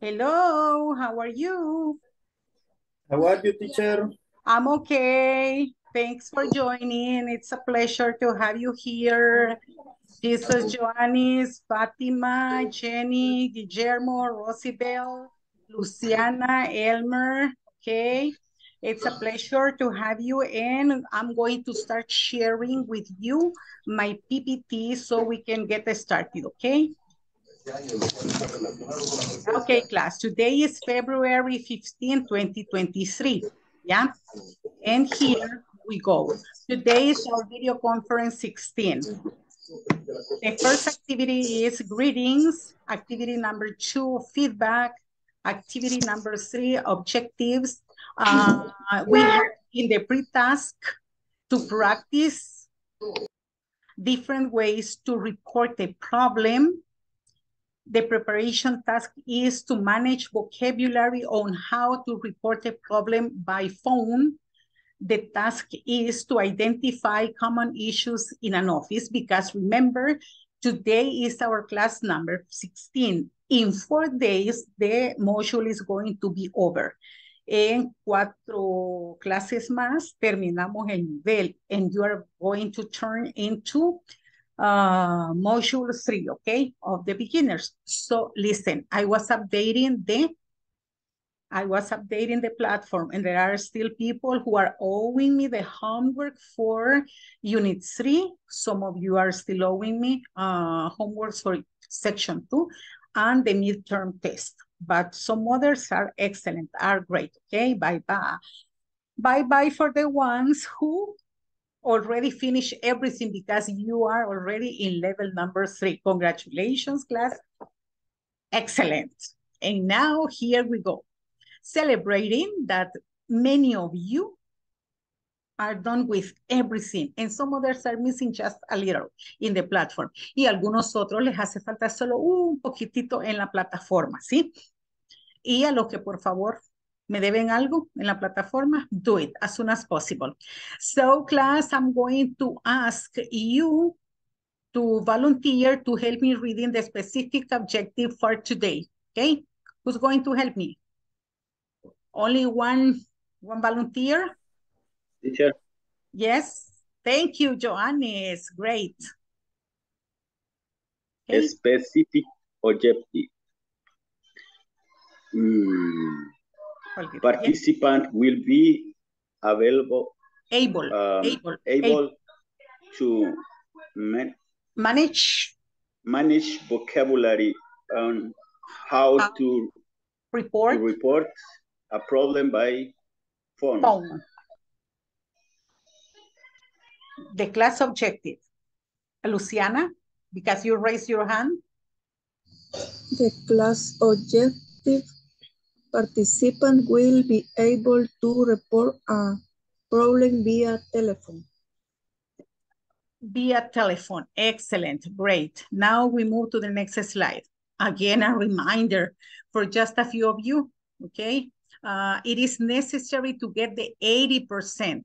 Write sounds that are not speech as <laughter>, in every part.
Hello, how are you? How are you, teacher? I'm okay. Thanks for joining. It's a pleasure to have you here. Jesus, Joannis, Fatima, Jenny, Guillermo, Rosibel, Luciana, Elmer, okay? It's a pleasure to have you and I'm going to start sharing with you my PPT so we can get started, okay? Okay, class, today is February 15, 2023, yeah? And here we go. Today is our video conference 16. The first activity is greetings. Activity number two, feedback. Activity number three, objectives. Uh, we have in the pre-task to practice different ways to report a problem the preparation task is to manage vocabulary on how to report a problem by phone. The task is to identify common issues in an office because remember, today is our class number 16. In four days, the module is going to be over. En cuatro clases más, terminamos el nivel and you are going to turn into uh, module three, okay, of the beginners. So listen, I was updating the, I was updating the platform and there are still people who are owing me the homework for unit three. Some of you are still owing me uh, homeworks for section two and the midterm test. But some others are excellent, are great, okay? Bye-bye. Bye-bye for the ones who already finished everything because you are already in level number three. Congratulations, class. Excellent. And now here we go. Celebrating that many of you are done with everything and some others are missing just a little in the platform. Y algunos otros les hace falta solo un poquitito en la plataforma, ¿sí? Y a los que por favor me deben algo en la plataforma, do it as soon as possible. So class, I'm going to ask you to volunteer to help me reading the specific objective for today, okay? Who's going to help me? Only one, one volunteer? Teacher. Yes, thank you, Joannes, great. Okay. Specific objective. Mm. Participant will be available, able, um, able, able, able to man manage manage vocabulary on how uh, to report to report a problem by phone. phone. The class objective. Luciana, because you raised your hand. The class objective participant will be able to report a problem via telephone. Via telephone, excellent, great. Now we move to the next slide. Again, a reminder for just a few of you, okay? Uh, it is necessary to get the 80%.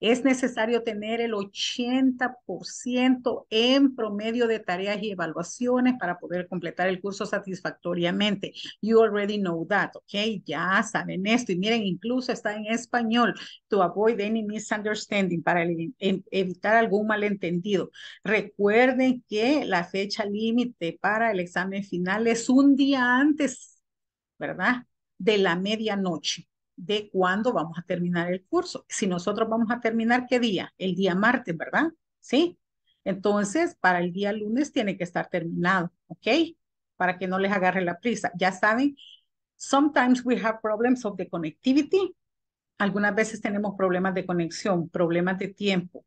Es necesario tener el 80% en promedio de tareas y evaluaciones para poder completar el curso satisfactoriamente. You already know that, ¿ok? Ya saben esto. Y miren, incluso está en español. To avoid any misunderstanding, para evitar algún malentendido. Recuerden que la fecha límite para el examen final es un día antes, ¿verdad? De la medianoche de cuándo vamos a terminar el curso. Si nosotros vamos a terminar, ¿qué día? El día martes, ¿verdad? ¿Sí? Entonces, para el día lunes tiene que estar terminado, ¿ok? Para que no les agarre la prisa. Ya saben, sometimes we have problems of the connectivity. Algunas veces tenemos problemas de conexión, problemas de tiempo,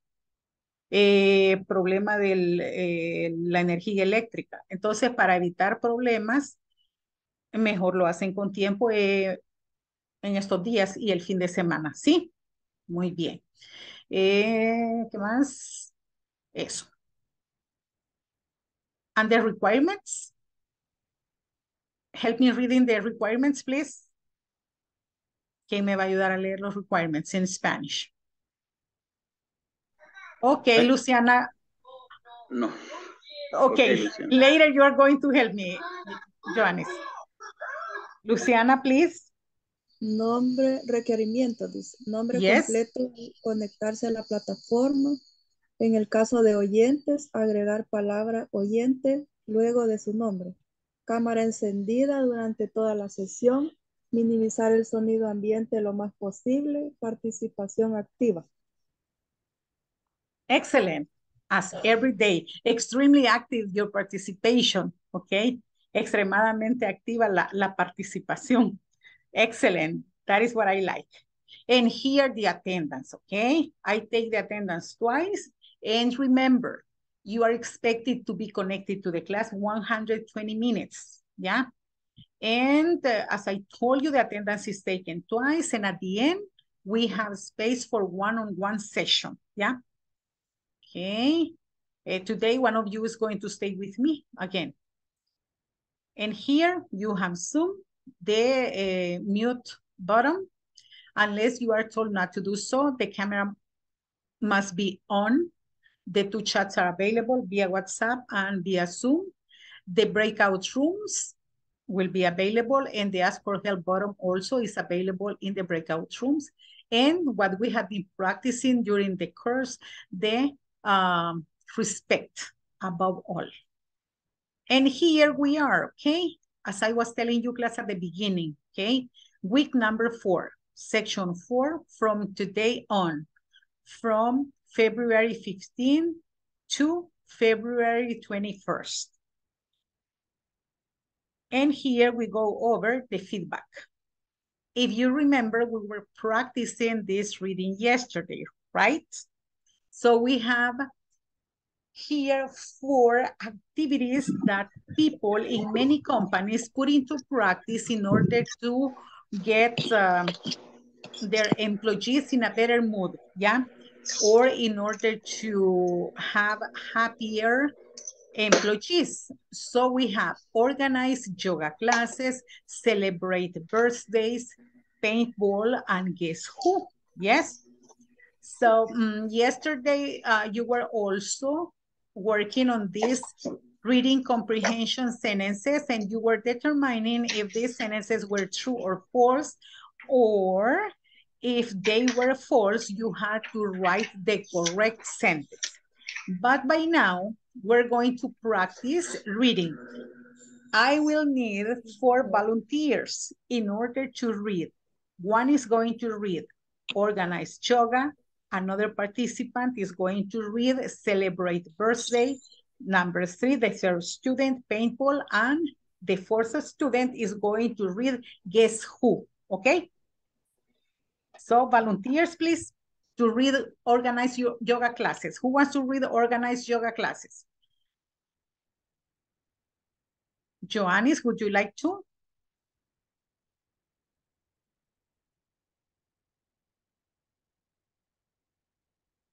eh, problema de eh, la energía eléctrica. Entonces, para evitar problemas, mejor lo hacen con tiempo. Eh, en estos días y el fin de semana, ¿sí? Muy bien. Eh, ¿Qué más? Eso. And the requirements? Help me reading the requirements, please. ¿Quién me va a ayudar a leer los requirements en Spanish? Okay, Luciana. No. Okay, okay later you are going to help me, Johannes. Luciana, please. Nombre, requerimiento, dice. Nombre Yes. completo y conectarse a la plataforma. En el caso de oyentes, agregar palabra oyente luego de su nombre. Cámara encendida durante toda la sesión. Minimizar el sonido ambiente lo más posible. Participación activa. Excellent. As every day. Extremely active your participation. Okay. Extremadamente activa la, la participación. Excellent. That is what I like. And here the attendance, okay? I take the attendance twice. And remember, you are expected to be connected to the class 120 minutes, yeah? And uh, as I told you, the attendance is taken twice. And at the end, we have space for one-on-one session, yeah? Okay. Uh, today, one of you is going to stay with me again. And here you have Zoom, the uh, mute button. Unless you are told not to do so, the camera must be on. The two chats are available via WhatsApp and via Zoom. The breakout rooms will be available and the ask for help button also is available in the breakout rooms. And what we have been practicing during the course, the um, respect above all. And here we are, okay? As I was telling you class at the beginning, okay? Week number four, section four, from today on, from February 15 to February 21st. And here we go over the feedback. If you remember, we were practicing this reading yesterday, right? So we have here four activities that people in many companies put into practice in order to get um, their employees in a better mood, yeah? Or in order to have happier employees. So we have organized yoga classes, celebrate birthdays, paintball, and guess who? Yes? So um, yesterday uh, you were also working on these reading comprehension sentences and you were determining if these sentences were true or false or if they were false, you had to write the correct sentence. But by now, we're going to practice reading. I will need four volunteers in order to read. One is going to read organized yoga, Another participant is going to read Celebrate Birthday. Number three, the third student, Paintball. And the fourth student is going to read Guess Who, okay? So volunteers, please, to read organize your yoga classes. Who wants to read organize yoga classes? Joannis, would you like to?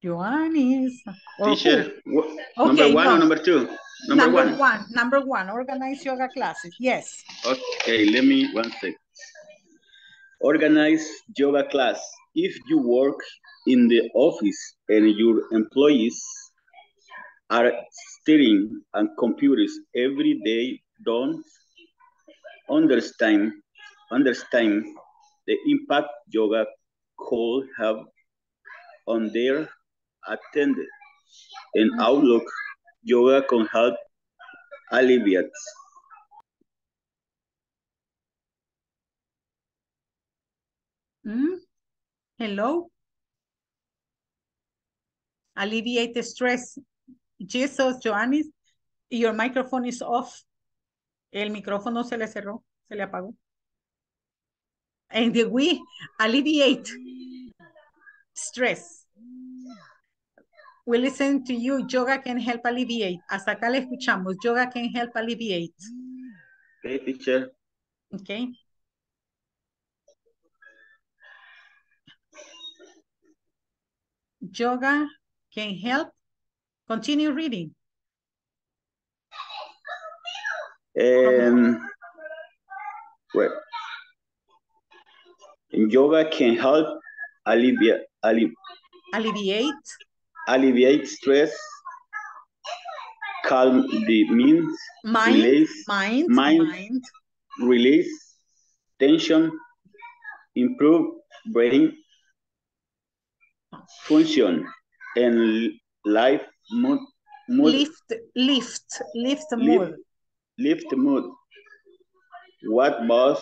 Joannis. Oh, or Teacher, number Okay, one no. or number two? Number, Number one. one, number one, organize yoga classes, yes. Okay, let me one sec. Organize yoga class. If you work in the office and your employees are staring at computers every day, don't understand understand the impact yoga could have on their attendance and outlook. Yoga can help alleviate Mm? Hello? Alleviate the stress. Jesus, Joannis, your microphone is off. El micrófono se le cerró, se le apagó. And we alleviate stress. We listen to you. Yoga can help alleviate. Hasta acá le escuchamos. Yoga can help alleviate. Okay, teacher. Okay. Yoga can help. Continue reading. And well, yoga can help alleviate, Alleviate. Alleviate stress, calm the means, Mind. release, Mind. mind. Mind. release tension, improve brain function, and life mood, mood Lift, lift, lift the Lift. mood. lift mood. What boss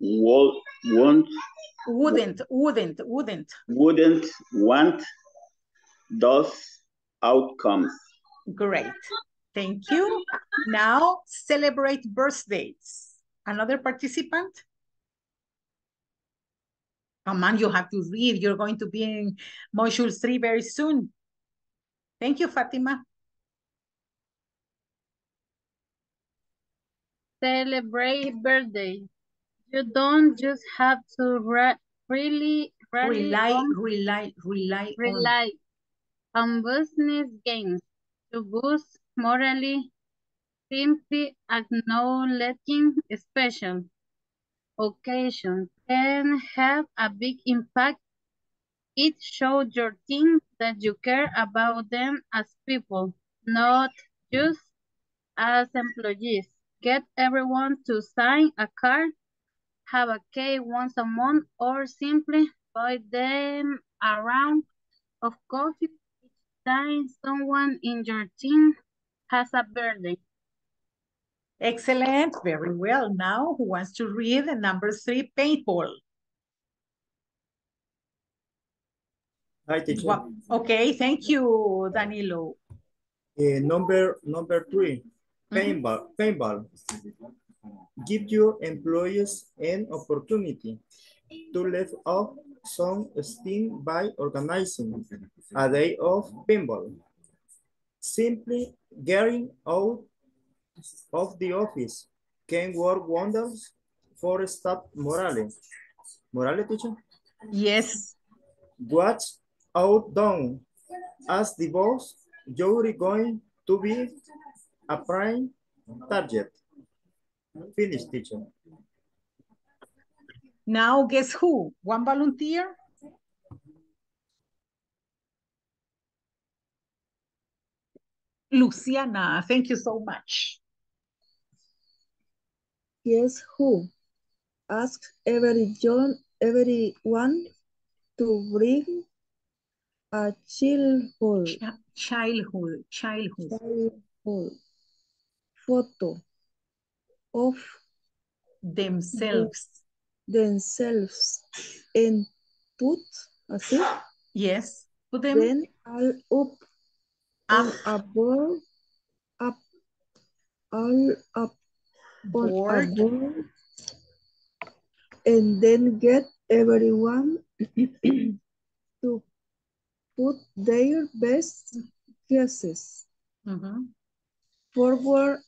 will, won't, Wouldn't, wouldn't, wouldn't. wouldn't want those outcomes? Great. Thank you. Now celebrate birthdays. Another participant? Come on, you have to read. You're going to be in module three very soon. Thank you, Fatima. Celebrate birthday. You don't just have to re really, really Rely, on- rely, rely, on. rely on business gains to boost morally, simply acknowledging special occasions can have a big impact. It shows your team that you care about them as people, not just as employees. Get everyone to sign a card, have a cake once a month, or simply buy them a round of coffee time someone in your team has a birthday. Excellent, very well. Now, who wants to read the number three, paintball? Hi, teacher. Wha- Okay, thank you, Danilo. Eh, number number three, paintball. Paintball. Give your employees an opportunity to live off some steam by organizing a day of pinball. Simply getting out of the office can work wonders for staff morale. Morale, teacher? Yes, Watch out down as the boss, you're going to be a prime target. Finish, teacher. Now guess who? One volunteer? Luciana, thank you so much. Yes, who? Ask every John, everyone to bring a childhood, Ch- Childhood, childhood. childhood photo of Themselves. Themselves and put así, Yes, put them then all up on up a board, up, all up board. board, and then get everyone <clears throat> to put their best guesses Mhm. forward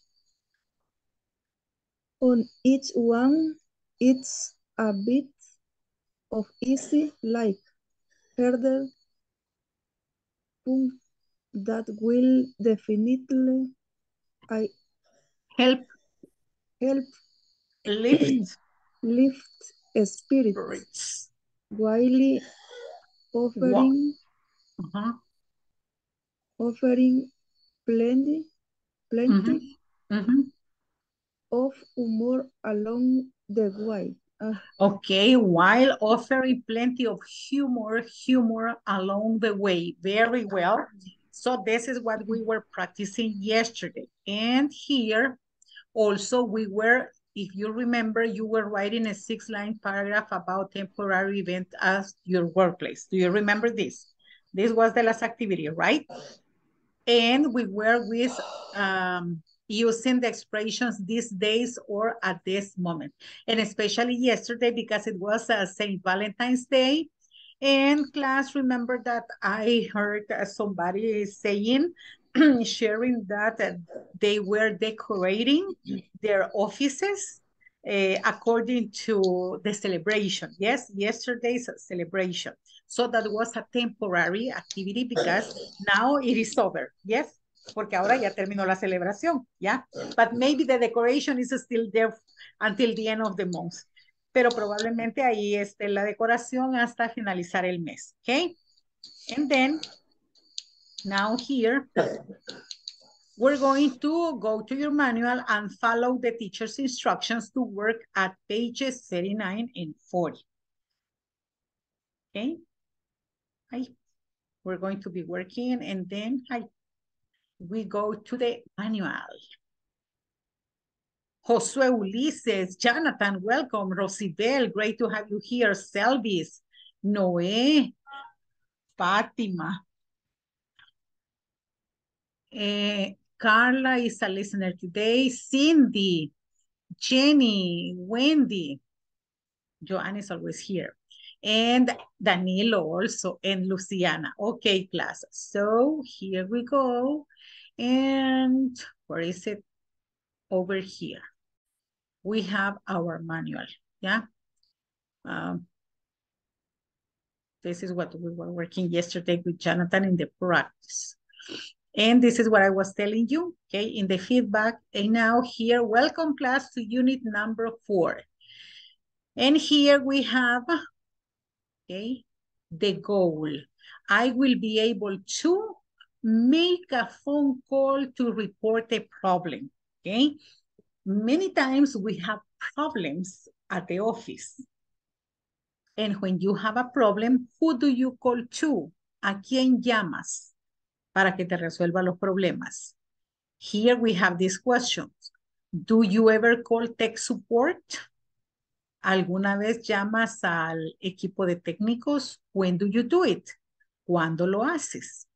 on each one. It's a bit of easy like hurdle punch that will definitely I Help help lift lift spirits spirits. while offering Uh-huh. offering plenty plenty Mhm. of humor along the way. Okay, while offering plenty of humor, humor along the way. Very well. So this is what we were practicing yesterday. And here also we were, if you remember, you were writing a six line paragraph about temporary event at your workplace. Do you remember this? This was the last activity, right? And we were with um, using the expressions these days or at this moment and especially yesterday because it was uh, St. Valentine's Day. And class, remember that I heard somebody saying, <clears throat> sharing that they were decorating their offices uh, according to the celebration. Yes, yesterday's celebration. So that was a temporary activity because now it is over. Yes, porque ahora ya terminó la celebración. Yeah, but maybe the decoration is still there until the end of the month. Pero probablemente ahí esté la decoración hasta finalizar el mes. Okay. And then, now here, we're going to go to your manual and follow the teacher's instructions to work at pages 39 and 40. Okay? Hi. We're going to be working and then hi, we go to the manual. Josue Ulises, Jonathan, welcome. Rosibel, great to have you here. Selvis, Noé, Fatima. Eh, Carla is a listener today. Cindy, Jenny, Wendy. Joanne is always here. And Danilo also, and Luciana. Okay, class. So here we go. And where is it? Over here. We have our manual, yeah? Um, this is what we were working yesterday with Jonathan in the practice. And this is what I was telling you, okay, in the feedback. And now here, welcome class to unit number four. And here we have, okay, the goal. I will be able to make a phone call to report a problem, okay? Many times we have problems at the office. And when you have a problem, who do you call to? ¿A quién llamas? para que te resuelva los problemas. Here we have these questions. Do you ever call tech support? ¿Alguna vez llamas al equipo de técnicos? When do you do it? ¿Cuándo lo haces?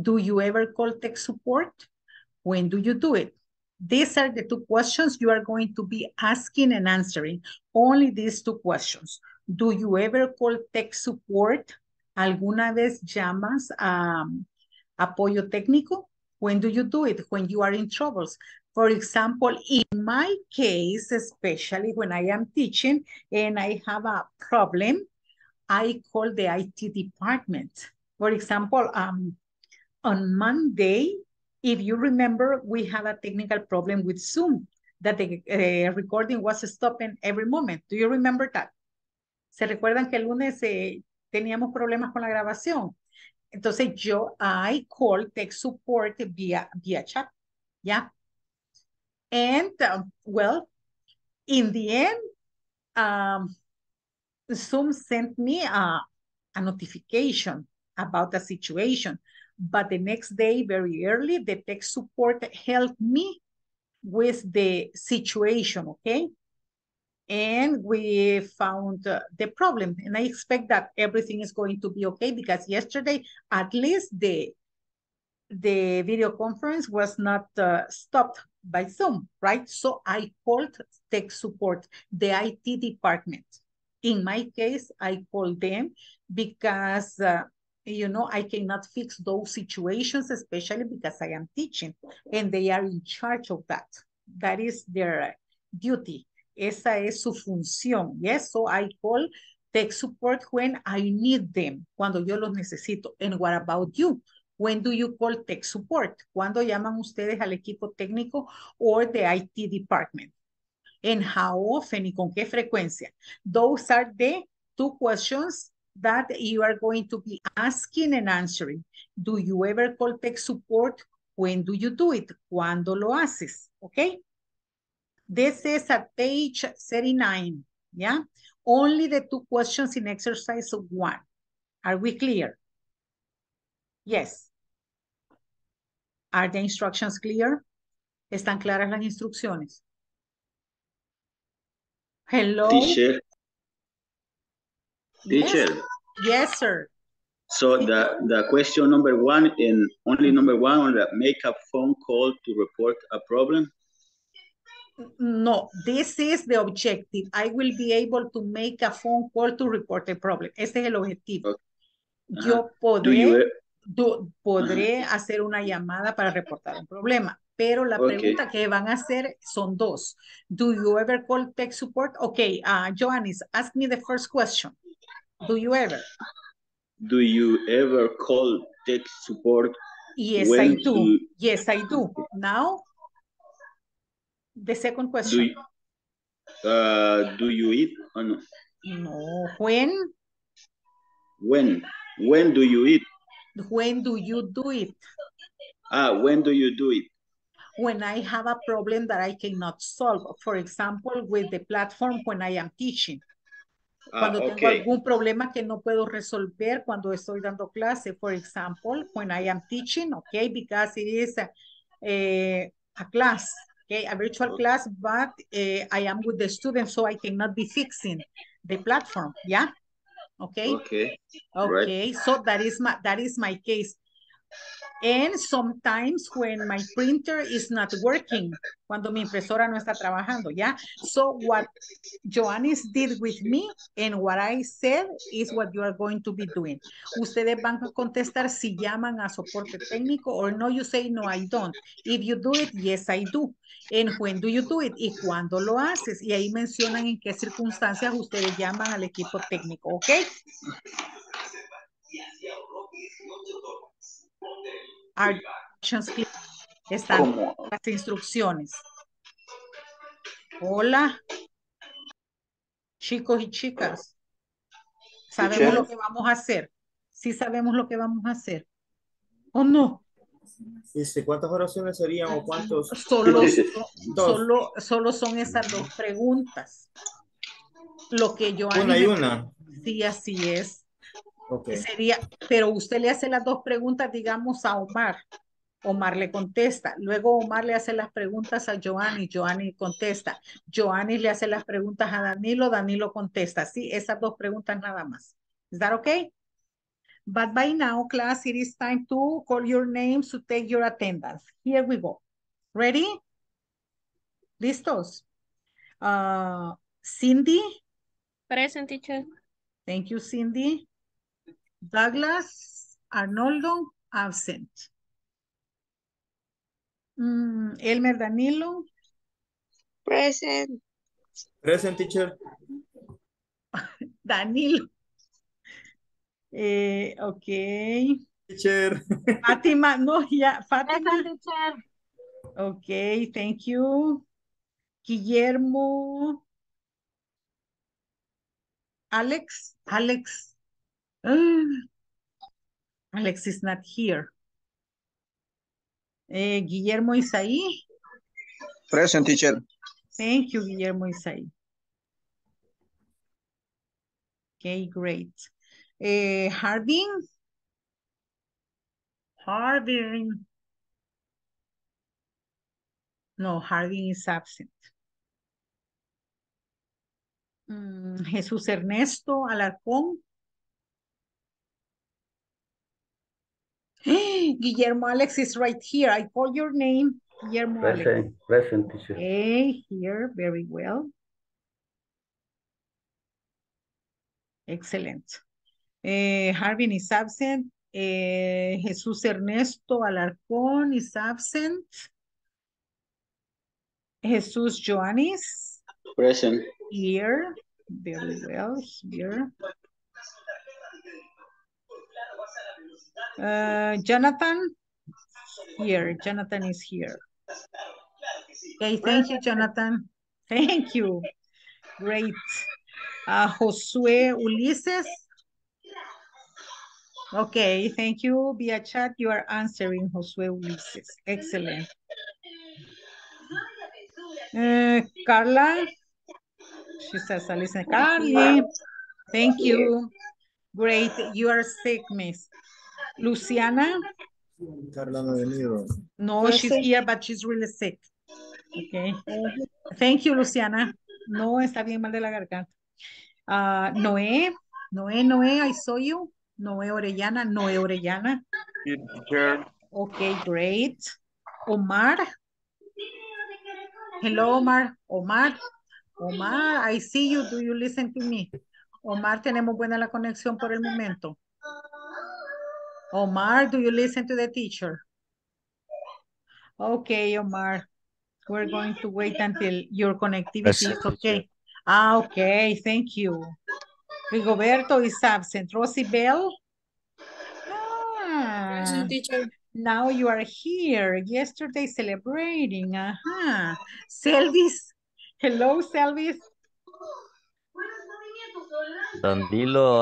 Do you ever call tech support? When do you do it? These are the two questions you are going to be asking and answering. Only these two questions. Do you ever call tech support? ¿Alguna vez llamas a apoyo técnico? When do you do it? When you are in troubles. For example, in my case, especially when I am teaching and I have a problem, I call the IT department. For example, um, on Monday, if you remember, we had a technical problem with Zoom that the uh, recording was stopping every moment. Do you remember that? ¿Se recuerdan que el lunes eh, teníamos problemas con la grabación? Entonces yo, I call tech support via, via chat, yeah. And, um, well, in the end, um, Zoom sent me a, a notification about the situation. But the next day, very early, the tech support helped me with the situation, okay? and we found uh, the problem. And I expect that everything is going to be okay because yesterday, at least the the video conference was not uh, stopped by Zoom, right? So I called tech support, the IT department. In my case, I called them because, uh, you know, I cannot fix those situations, especially because I am teaching and they are in charge of that. That is their duty. Esa es su función. Yes, so I call tech support when I need them, cuando yo los necesito. And what about you? When do you call tech support? ¿Cuándo llaman ustedes al equipo técnico or the IT department? And how often y con qué frecuencia? Those are the two questions that you are going to be asking and answering. Do you ever call tech support? When do you do it? ¿Cuándo lo haces? Okay? This is at page 39, yeah? Only the two questions in exercise one. Are we clear? Yes. Are the instructions clear? ¿Están claras las instrucciones? Hello? Teacher. Yes. Teacher. Yes, sir. So the, the question number one and only number one on the make a phone call to report a problem. No, this is the objective. I will be able to make a phone call to report a problem. Ese es el objetivo. Okay. Yo podré, e- do- podré hacer una llamada para reportar un problema, pero la Okay. pregunta que van a hacer son dos. Do you ever call tech support? Okay, uh, Joannis, ask me the first question. Do you ever? do you ever call tech support? Yes, I do. do- Yes, I do. Now, the second question. Do you, uh, do you eat or no? No, when? When? When do you eat? When do you do it? Ah, when do you do it? When I have a problem that I cannot solve. For example, with the platform when I am teaching. Ah, Cuando tengo okay. algún problema que no puedo resolver cuando estoy dando clase. For example, when I am teaching, okay, because it is a, a, a class, okay, a virtual class, but eh, I am with the students, so I cannot be fixing the platform, yeah? Okay, Okay. okay, so that is my, that is my case. And sometimes when my printer is not working, cuando mi impresora no está trabajando, ¿ya? So what Joannis did with me and what I said is what you are going to be doing. Ustedes van a contestar si llaman a soporte técnico or no, you say no, I don't. If you do it, yes, I do. And when do you do it? Y cuando lo haces. Y ahí mencionan en qué circunstancias ustedes llaman al equipo técnico, ¿ok? Are instructions clear? Están ¿Cómo? las instrucciones. Hola. Chicos y chicas. ¿Sabemos lo que vamos a hacer? Sí sabemos lo que vamos a hacer. ¿O no? Dice, ¿cuántas oraciones serían o cuántos? Solo, solo, solo son esas dos preguntas. Lo que yo Una y una. Sí, así es. Sería, pero usted le hace las dos preguntas, digamos, a Omar. Omar le contesta. Luego Omar le hace las preguntas a Joanny. Joanny contesta. Joanny le hace las preguntas a Danilo. Danilo contesta. Sí, esas dos preguntas nada más. Is that okay? But by now, class, it is time to call your names to take your attendance. Here we go. Ready? ¿Listos? Uh, Cindy? Present teacher. Thank you, Cindy. Douglas, Arnoldo, absent. Mm, Elmer Danilo, Present. Present teacher. <laughs> Danilo. Eh, ok. Teacher. <laughs> Fátima, no, ya, Fátima. Present teacher. Ok, thank you. Guillermo. Alex, Alex. Ah, Alex is not here. Eh, Guillermo Isaí. Present teacher. Thank you, Guillermo Isaí. Okay, great. Eh, Harding. Harding. No, Harding is absent. Mm, Jesús Ernesto Alarcón. <gasps> Guillermo Alex is right here. I call your name, Guillermo Alex. Present, present teacher. Okay, here, very well. Excellent. Eh, Harvin is absent. Eh, Jesús Ernesto Alarcón is absent. Jesús Joanis, Present. here, very well, here. Uh, Jonathan, here, Jonathan is here. Okay, thank you, Jonathan. Thank you. Great. Uh, Josue Ulises. Okay, thank you. Via chat, you are answering Josue Ulises. Excellent. Uh, Carla. She says, listen, Carly. Thank you. Great. You are sick, miss. Luciana. Carla venido. No, she's here, but she's really sick. Okay. Thank you, Luciana. No, está bien mal de la garganta. Ah, Noé, Noé, Noé, I saw you. Noé Orellana, Noé Orellana. Okay, great. Omar. Hello, Omar. Omar. Omar, I see you. Do you listen to me? Omar, tenemos buena la conexión por el momento. Omar, do you listen to the teacher? Okay, Omar. We're going to wait until your connectivity is okay. Ah, okay, thank you. Rigoberto is absent. Rosie Bell? Ah, Present teacher. now you are here. Yesterday celebrating. Uh-huh. Selvis. Hello, Selvis.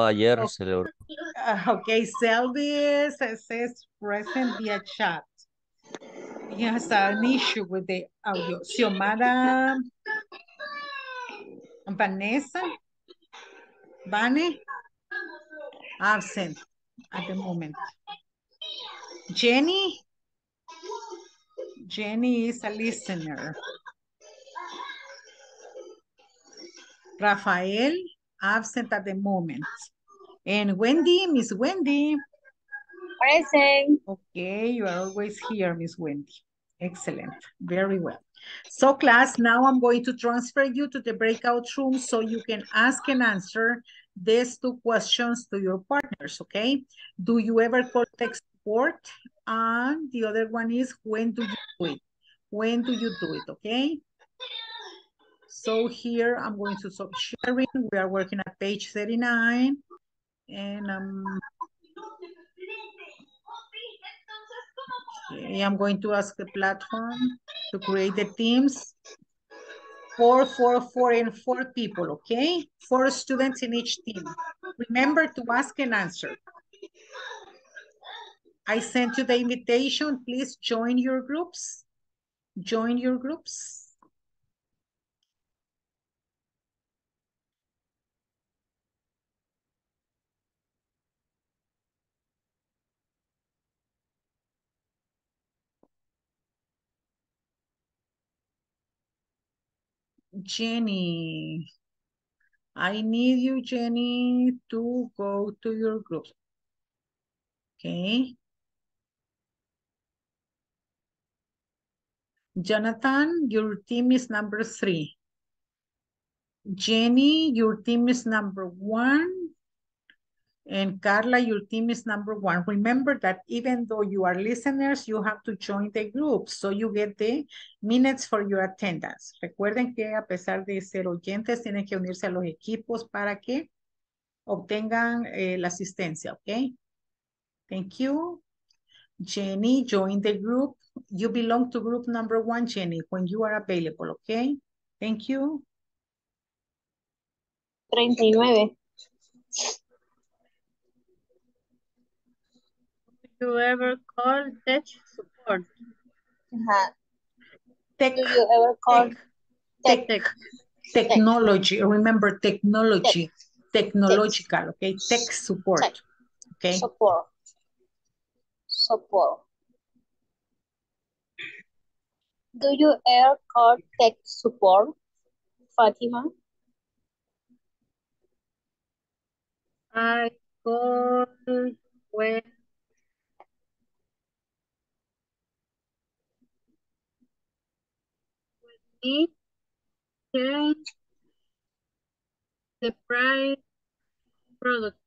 Ayer Oh. celebró. Uh, okay, Selvis says present via chat. He has an issue with the audio. Xiomara, Vanessa, Vane, absent at the moment. Jenny, Jenny is a listener. Rafael, absent at the moment. And Wendy, Miss Wendy. Present. Okay, you are always here, Miss Wendy. Excellent, very well. So class, now I'm going to transfer you to the breakout room so you can ask and answer these two questions to your partners, okay? Do you ever call tech support? And the other one is, when do you do it? When do you do it, okay? So here I'm going to stop sharing. We are working at page 39. And um, okay, I'm going to ask the platform to create the teams. Four, four, four, and four people, okay? Four students in each team. Remember to ask and answer. I sent you the invitation. Please join your groups. Join your groups. Jenny. I need you, Jenny, to go to your group. Okay. Jonathan, your team is number three. Jenny, your team is number one. And Carla, your team is number one. Remember that even though you are listeners, you have to join the group. So you get the minutes for your attendance. Recuerden que a pesar de ser oyentes, tienen que unirse a los equipos para que obtengan eh, la asistencia, ¿ok? Thank you. Jenny, join the group. You belong to group number one, Jenny, when you are available, okay? Thank you. 39. You ever call tech support? Ajá. Tech, Do you ever call tech, tech? tech, technology. Remember technology, technological, okay? Tech support, Tech. okay? Support. Support. Do you ever call tech support, Fatima? I call when need change the price product.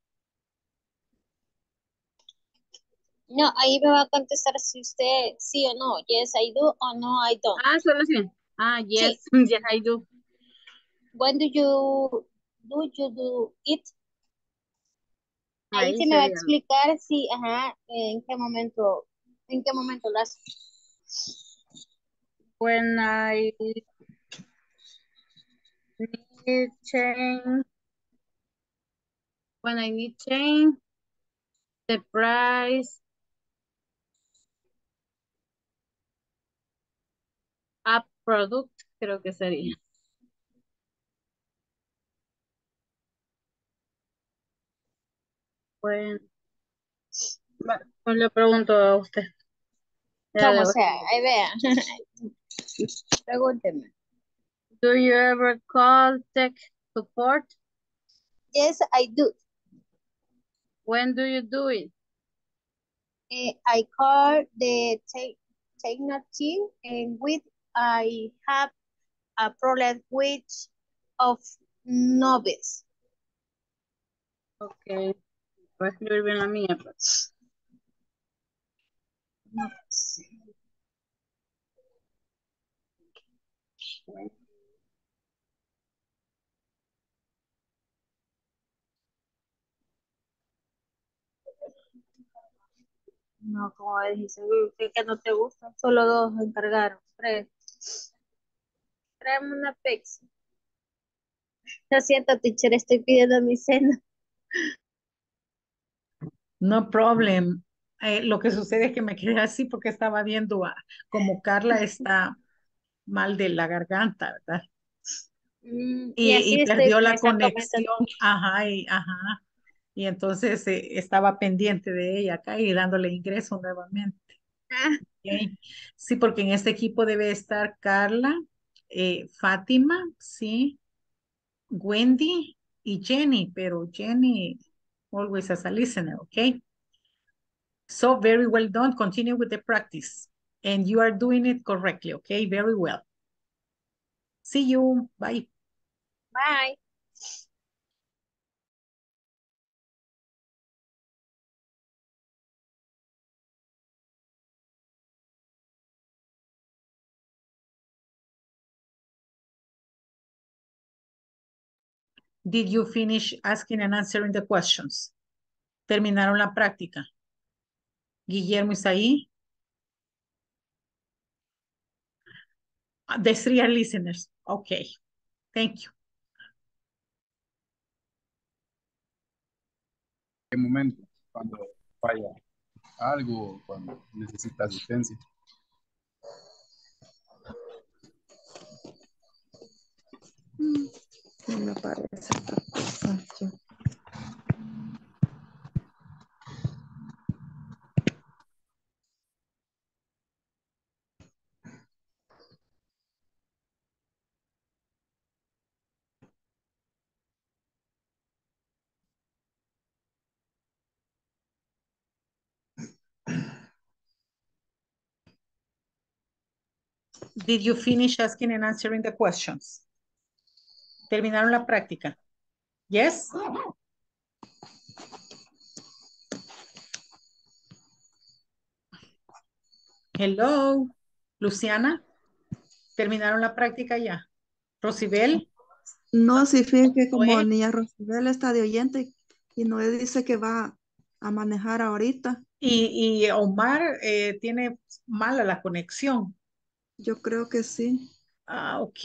No, ahí me va a contestar si usted sí o no. Yes, I do o no, I don't. Ah, solo sí. Ah, yes, <laughs> yes, I do. When do you do you do it? Ahí Ahí se me va a explicar si, ajá, en qué momento, en qué momento lo hace. When I need change, when I need change, the price up product, creo que sería. Bueno, le pregunto a usted. Ya ¿Cómo debo- sea? Ahí vea. <laughs> Pregúnteme. Do you ever call tech support? Yes, I do. When do you do it? Eh, I call the te team and with I have a problem with of novice. Ok. Voy a escribir bien la mía. pues. Novice. No, como dijiste, que, que no te gusta, solo dos encargaron. Tres. Traeme una Pepsi. Lo siento, teacher, estoy pidiendo mi cena. No problem. Eh, lo que sucede es que me quedé así porque estaba viendo a, como Carla está mal de la garganta, ¿verdad? Mm, Y, y perdió la conexión, ajá, y, ajá. Y entonces eh, estaba pendiente de ella acá y dándole ingreso nuevamente. Ah. Sí, porque en este equipo debe estar Carla, eh, Fátima, sí, Wendy y Jenny, pero Jenny always as a listener, okay? So very well done. Continue with the practice. And you are doing it correctly, okay? Very well. See you. Bye. bye. Did you finish asking and answering the questions? Terminaron la práctica. Guillermo is ahí. The three are listeners. Okay. Thank you. qué momento, cuando falla algo, cuando necesita asistencia. No me aparece Did you finish asking and answering the questions? Terminaron la práctica. Yes? Hello, Luciana. ¿Terminaron la práctica ya? Rosibel, No, sí, fíjate que como niña Rosibel está de oyente y Noé dice que va a manejar ahorita. y, y Omar eh, tiene mala la conexión. Yo creo que sí. Ah, ok.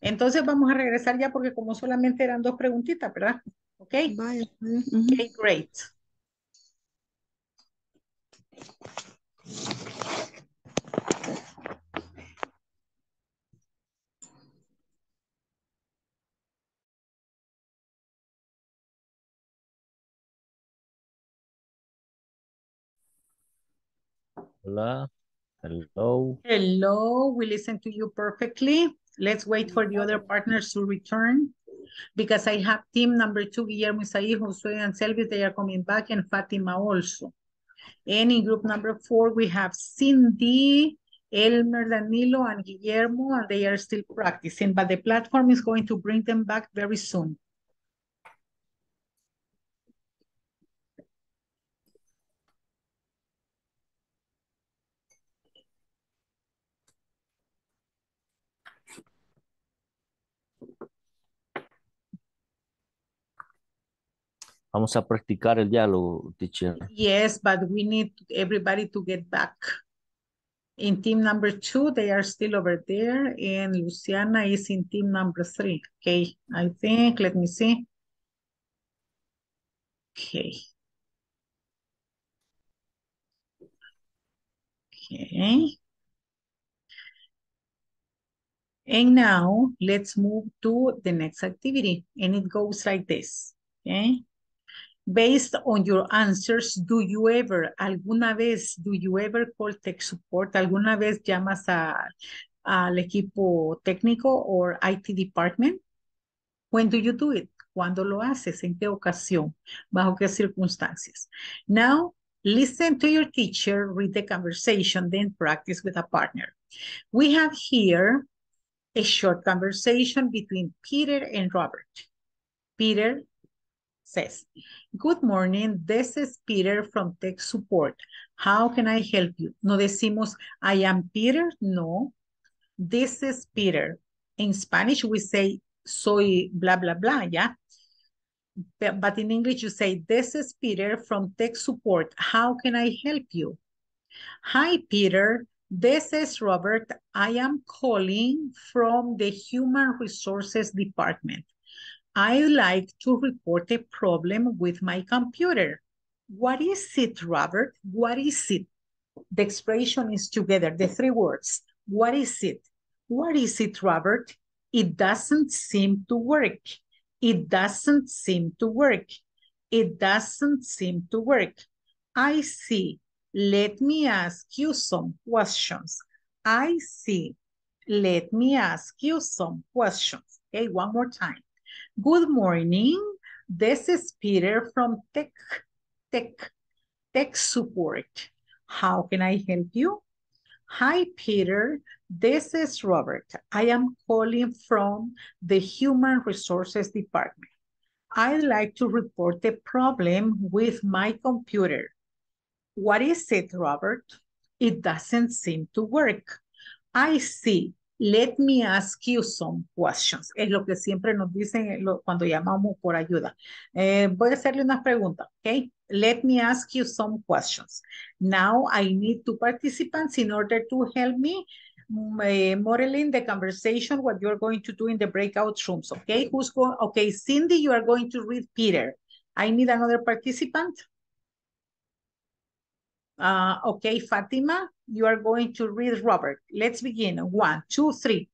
Entonces vamos a regresar ya porque como solamente eran dos preguntitas, ¿verdad? Ok. Vaya. está bien, ujú. Ok, great. Hola. Hello. Hello, we listen to you perfectly. Let's wait for the other partners to return. Because I have team number two, Guillermo Isaí, Josue and Selvis, they are coming back, and Fatima also. And in group number four, we have Cindy, Elmer, Danilo, and Guillermo, and they are still practicing, but the platform is going to bring them back very soon. Vamos a practicar el diálogo, teacher. Yes, but we need everybody to get back. In team number two, they are still over there, and Luciana is in team number three. Okay, I think, let me see. Okay. Okay. And now let's move to the next activity, and it goes like this. Okay. Based on your answers, do you ever, alguna vez, do you ever call tech support? ¿Alguna vez llamas a, al equipo técnico or IT department? When do you do it? ¿Cuándo lo haces? ¿En qué ocasión? ¿Bajo qué circunstancias? Now, listen to your teacher, read the conversation, then practice with a partner. We have here a short conversation between Peter and Robert. Peter says, Good morning, this is Peter from Tech Support. How can I help you? No decimos, I am Peter, no. This is Peter. In Spanish, we say, soy blah, blah, blah, yeah? But but in English, you say, this is Peter from Tech Support. How can I help you? Hi, Peter. This is Robert. I am calling from the Human Resources Department. I like to report a problem with my computer. What is it, Robert? What is it? The expression is together, the three words. What is it? What is it, Robert? It doesn't seem to work. It doesn't seem to work. It doesn't seem to work. I see. Let me ask you some questions. I see. Let me ask you some questions. Okay, one more time. Good morning. This is Peter from Tech, Tech, Tech Support. How can I help you? Hi, Peter. This is Robert. I am calling from the Human Resources Department. I'd like to report a problem with my computer. What is it, Robert? It doesn't seem to work. I see. Let me ask you some questions. Es lo que siempre nos dicen cuando llamamos por ayuda. Eh, voy a hacerle unas preguntas, ¿ok? Let me ask you some questions. Now I need two participants in order to help me modeling the conversation, what you're going to do in the breakout rooms, okay? Who's going, okay, Cindy, you are going to read Peter. I need another participant. Uh, okay, Fatima, you are going to read Robert. Let's begin. One, two, three.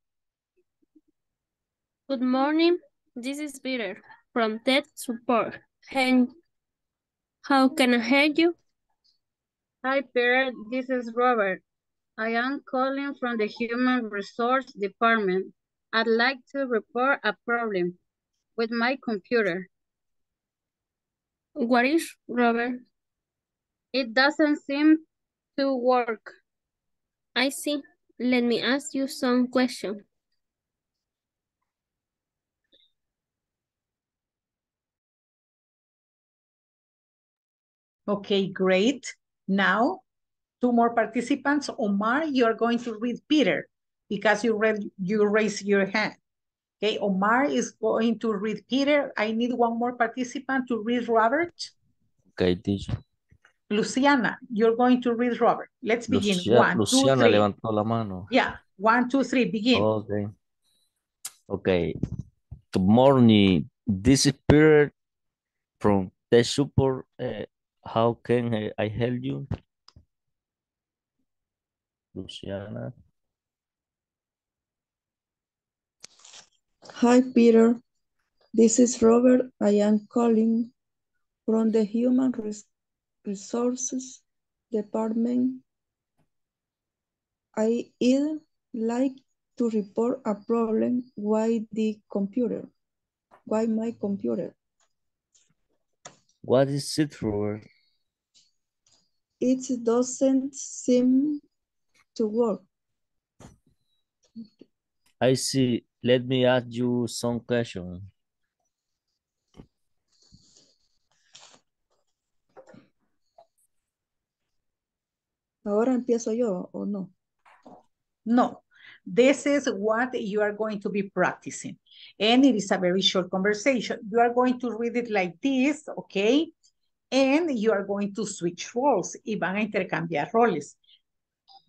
Good morning. This is Peter from Tech Support. And how can I help you? Hi, Peter. This is Robert. I am calling from the Human Resource Department. I'd like to report a problem with my computer. What is, Robert? It doesn't seem to work. I see. Let me ask you some questions. Okay, great. Now, two more participants. Omar, you are going to read Peter because you read you raise your hand. Okay, Omar is going to read Peter. I need one more participant to read Robert. Okay, teacher. Luciana, you're going to read Robert. Let's begin. Lucia- one, Luciana two, three. levantó la mano. Yeah, one, two, three, begin. Okay. Okay. Good morning. This is Peter from Tech Support. Uh, how can I- I help you? Luciana. Hi, Peter. This is Robert. I am calling from the Human Res- Resources Department. I would like to report a problem. Why the computer? Why my computer? What is it, for? It doesn't seem to work. I see. Let me ask you some questions. Ahora empiezo yo o no? No, this is what you are going to be practicing. And it is a very short conversation. You are going to read it like this, okay? And you are going to switch roles y van a intercambiar roles.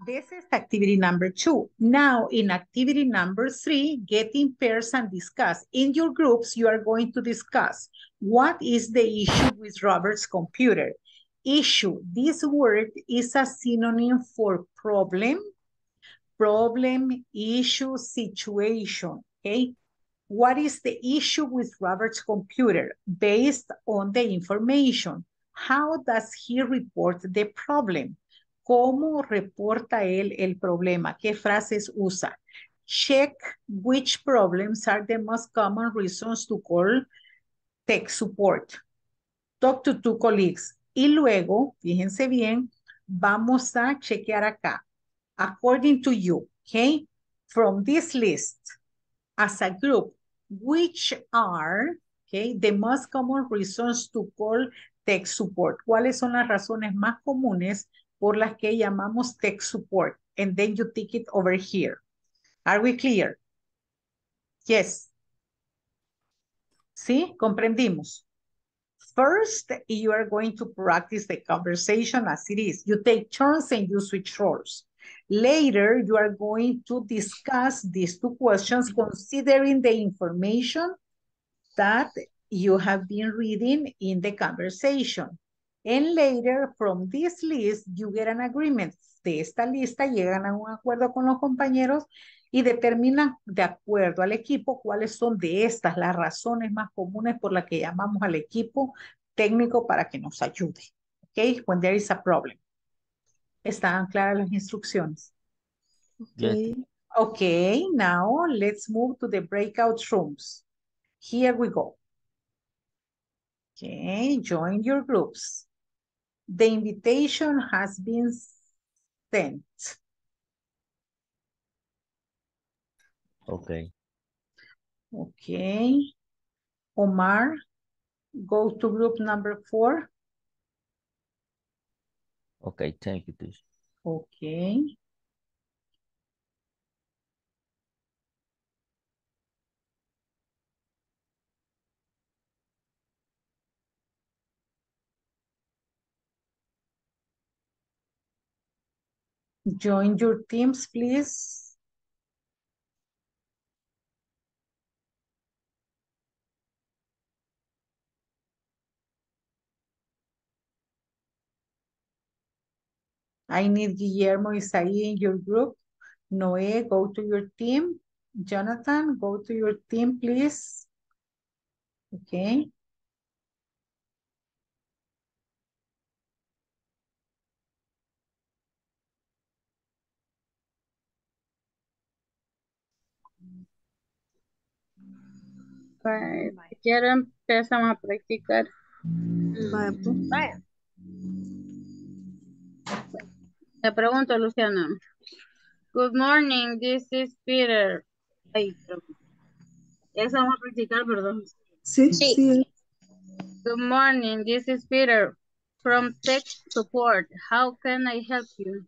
This is activity number two. Now in activity number three, get in pairs and discuss. In your groups, you are going to discuss what is the issue with Robert's computer. Issue, this word is a synonym for problem, problem, issue, situation, okay? What is the issue with Robert's computer based on the information? How does he report the problem? ¿Cómo reporta él el problema? ¿Qué frases usa? Check which problems are the most common reasons to call tech support. Talk to two colleagues. Y luego, fíjense bien, vamos a chequear acá. According to you, okay? From this list, as a group, which are, okay, the most common reasons to call tech support? ¿Cuáles son las razones más comunes por las que llamamos tech support? And then you tick it over here. Are we clear? Yes. ¿Sí? Comprendimos. First, you are going to practice the conversation as it is. You take turns and you switch roles. Later, you are going to discuss these two questions considering the information that you have been reading in the conversation. And later, from this list, you get an agreement. De esta lista llegan a un acuerdo con los compañeros y determinan de acuerdo al equipo cuáles son de estas las razones más comunes por las que llamamos al equipo técnico para que nos ayude. ¿Ok? When there is a problem. ¿Están claras las instrucciones? Okay. Okay, now let's move to the breakout rooms. Here we go. Okay, join your groups. The invitation has been sent. Okay. Okay. Omar, go to group number four. Okay, thank you, teacher. Okay. Join your teams, please. I need Guillermo Isaí in your group. Noé, go to your team. Jonathan, go to your team, please. Okay. Pues, si quieren, empezamos a practicar. Vaya, Te pregunto, Luciana. Good morning, this is Peter. Ay, perdón. Eso vamos a practicar, perdón. Sí, Sí. sí. Good morning, this is Peter from Tech Support. How can I help you?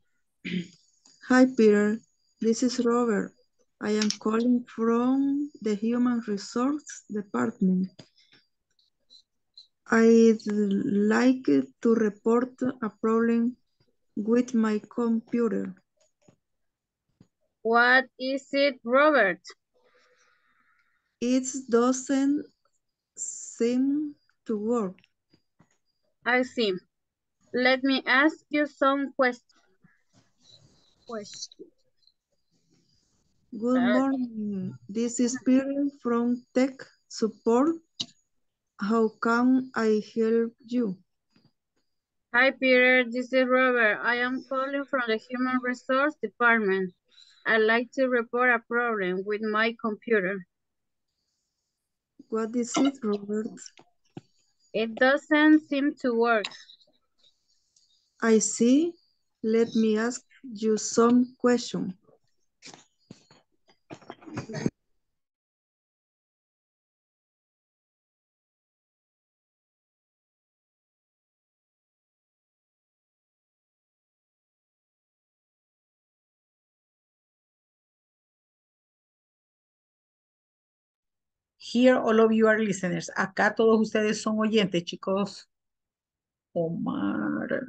Hi, Peter. This is Robert. I am calling from the Human Resource Department. I'd like to report a problem with my computer. What is it, Robert? It doesn't seem to work. I see. Let me ask you some questions. Good Uh, morning. This is Peter from Tech Support. How can I help you? Hi, Peter. This is Robert. I am calling from the Human Resource Department. I'd like to report a problem with my computer. What is it, Robert? It doesn't seem to work. I see. Let me ask you some question. Here all of you are listeners. Acá todos ustedes son oyentes, chicos. Omar.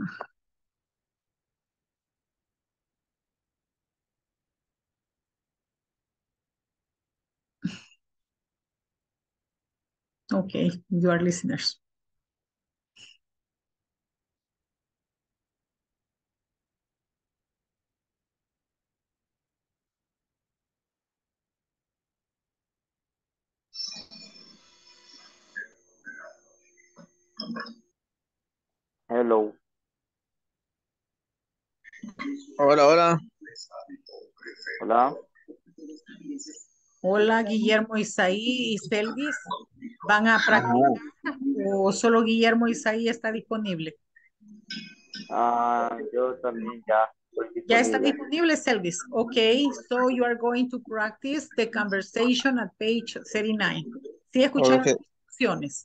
Okay, you are listeners. Hello. Hola, hola. Hola. Hola, Guillermo Isaí y Selvis. ¿Van a practicar o solo Guillermo Isaí está disponible? Ah, yo también ya. Ya está disponible. Selvis. Okay, so you are going to practice the conversation at page 39. Sí, escucharon las instrucciones.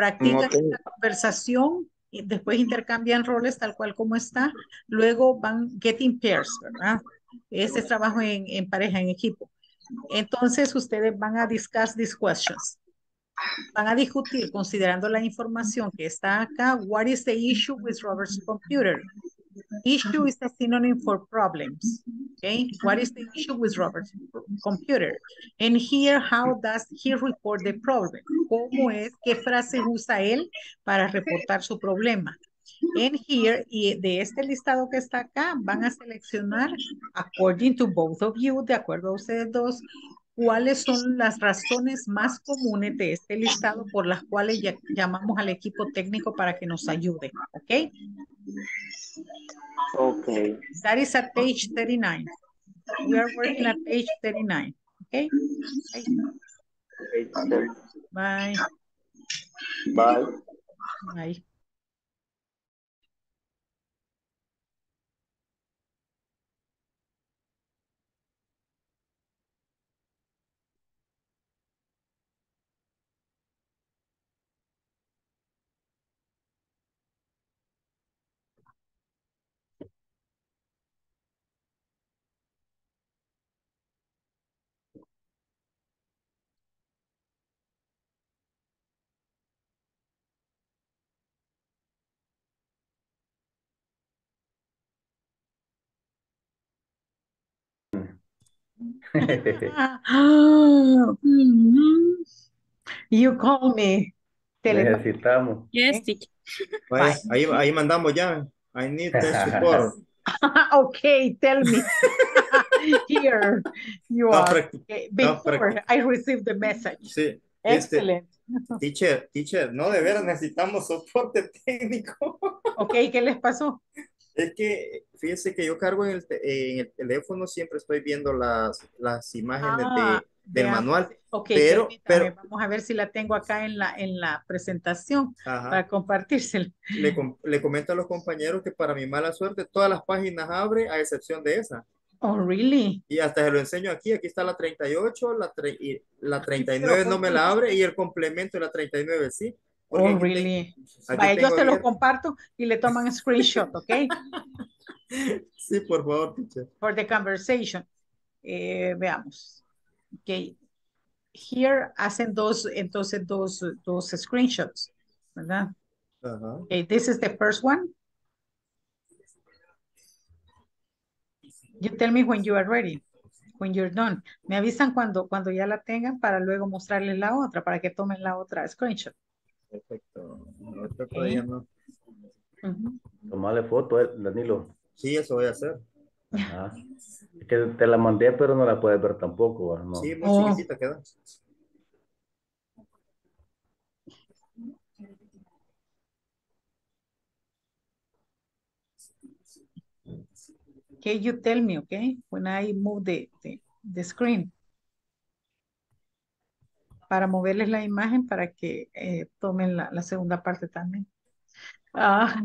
Practican Ok. esta conversación y después intercambian roles tal cual como está. Luego van getting pairs, ¿verdad? Ese es trabajo en, en pareja, en equipo. Entonces, ustedes van a discuss these questions. Van a discutir, considerando la información que está acá, what is the issue with Robert's computer? Issue is a synonym for problems. Okay, what is the issue with Robert's computer? And here, how does he report the problem? ¿Cómo es, qué frases usa él para reportar su problema? And here, y de este listado que está acá, van a seleccionar, according to both of you, de acuerdo a ustedes dos, cuáles son las razones más comunes de este listado por las cuales ya- llamamos al equipo técnico para que nos ayude, ¿ok? Okay. That is at page 39. We are working at page 39, okay? Bye. Bye. Bye. Mhm. <laughs> <gasps> You call me. Necesitamos. Yes, teacher. Vaya, ahí, ahí mandamos ya. I need the <laughs> support. <laughs> okay, tell me. Here you No, are. Before I received the message. Sí. Este, Excellent. teacher, teacher, no, de veras necesitamos soporte técnico. Ok, ¿qué les pasó? Es que, fíjese que yo cargo en el, en el teléfono, siempre estoy viendo las, las imágenes Ah, de, del veamos. manual. Ok, pero, pero, vamos a ver si la tengo acá en la, en la presentación Ajá. para compartírsela. le, le comento a los compañeros que para mi mala suerte, todas las páginas abre a excepción de esa. Oh, really? Y hasta se lo enseño aquí, aquí está la 38, la, tre- y la 39 pero no ¿por me la abre y el complemento de la 39 sí. Porque Oh, really? Vaya, yo se lo abierto. comparto y le toman screenshot, ¿ok? <laughs> Sí, por favor, teacher. For the conversation. Eh, veamos. Ok. Here hacen dos, entonces dos, dos screenshots, ¿verdad? Ajá. Okay, this is the first one. You tell me when you are ready, when you're done. Me avisan cuando, cuando ya la tengan para luego mostrarles la otra, para que tomen la otra screenshot. Perfecto. Ahorita todavía no. Tomarle foto, eh, Danilo. Sí, eso voy a hacer. Ajá. Es que te la mandé, pero no la puedes ver tampoco. No. Sí, muy Oh. chiquitita queda. Okay, you tell me, okay, when I move the, the, the screen. Para moverles la imagen para que eh, tomen la, la segunda parte también. Ah,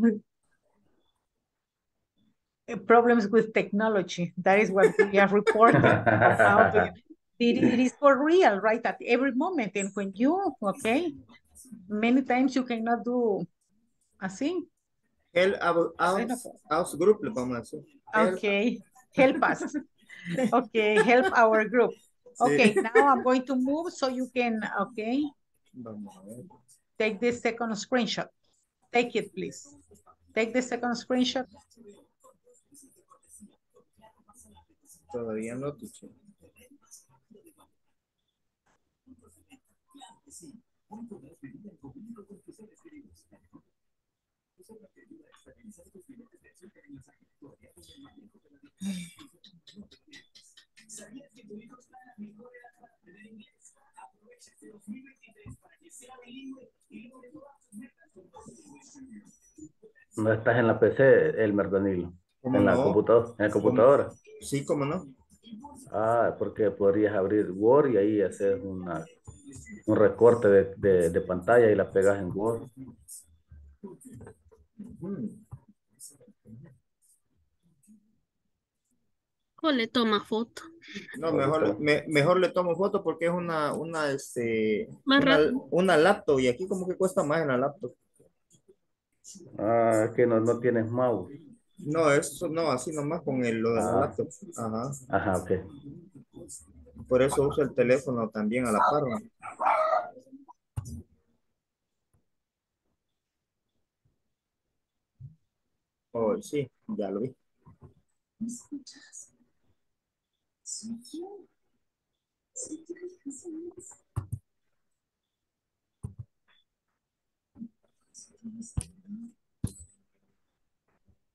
problems with technology. That is what we are reporting. <laughs> It, it is for real, right? At every moment. And when you, okay, many times you cannot do así. Help our house, house group, decir. Okay, help us. <laughs> Okay, help our group. Okay, now I'm going to move so you can, okay, Vamos a ver. take this second screenshot. Take it, please. Take the second screenshot. Todavía no, teacher. No estás en la PC, Elmer Danilo. ¿Cómo En la computadora. En la computadora. Sí, cómo no. Ah, porque podrías abrir Word y ahí hacer una, un recorte de, de- de pantalla y la pegas en Word. O le toma foto. <laughs> No, mejor, me- mejor le tomo foto porque es una, una, este, Más una, laptop y aquí como que cuesta más en la laptop. Ah, es que no, no tienes mouse. No, eso no, así nomás con el, lo de la Ah. laptop. Ajá. Ajá, ok. Por eso uso el teléfono también a la par. ¿no? Oh, sí, ya lo vi.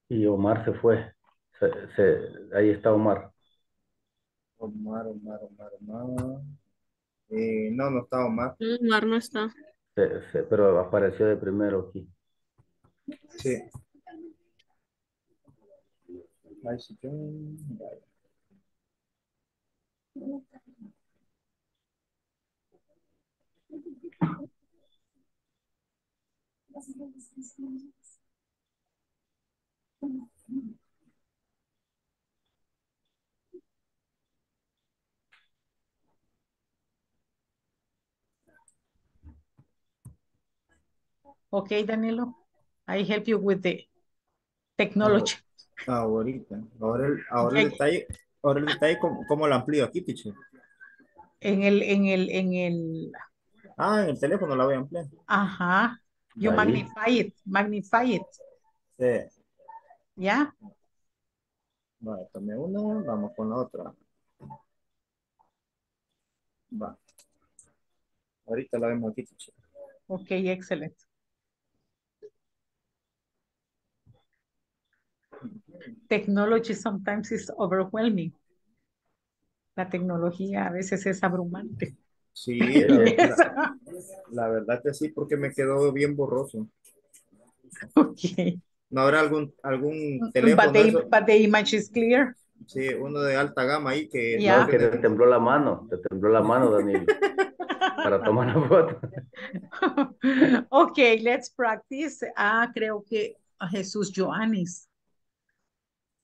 Y Omar se fue. Se, se- ahí está Omar. Omar, Omar, Omar, Omar. Eh, no, no está Omar. Omar no está. Se- se- pero apareció de primero aquí. Sí. Okay, Danilo. I help you with the technology. Ahorita. Ahora el, ahora el Ok. detalle, ahora el detalle, ¿cómo, cómo lo amplío aquí, teacher? En el, en el, en el, Ah, en el teléfono la voy a ampliar. ajá. Ahí. magnify it, magnify it. Sí. ¿Ya? Vale, tomé una, vamos con la otra. Va. Ahorita la vemos aquí, teacher. Okay, excellent. Technology sometimes is overwhelming. La tecnología a veces es abrumante. Sí, <laughs> la, la- la verdad que sí, porque me quedó bien borroso. Okay. ¿No habrá algún, algún But teléfono? the, eso? but the image is clear. Sí, uno de alta gama ahí que... Ya. No, que te tembló la mano. Te tembló la mano, Danilo. <laughs> para tomar la foto. Okay, let's practice. Ah, creo que a Jesús Joanis.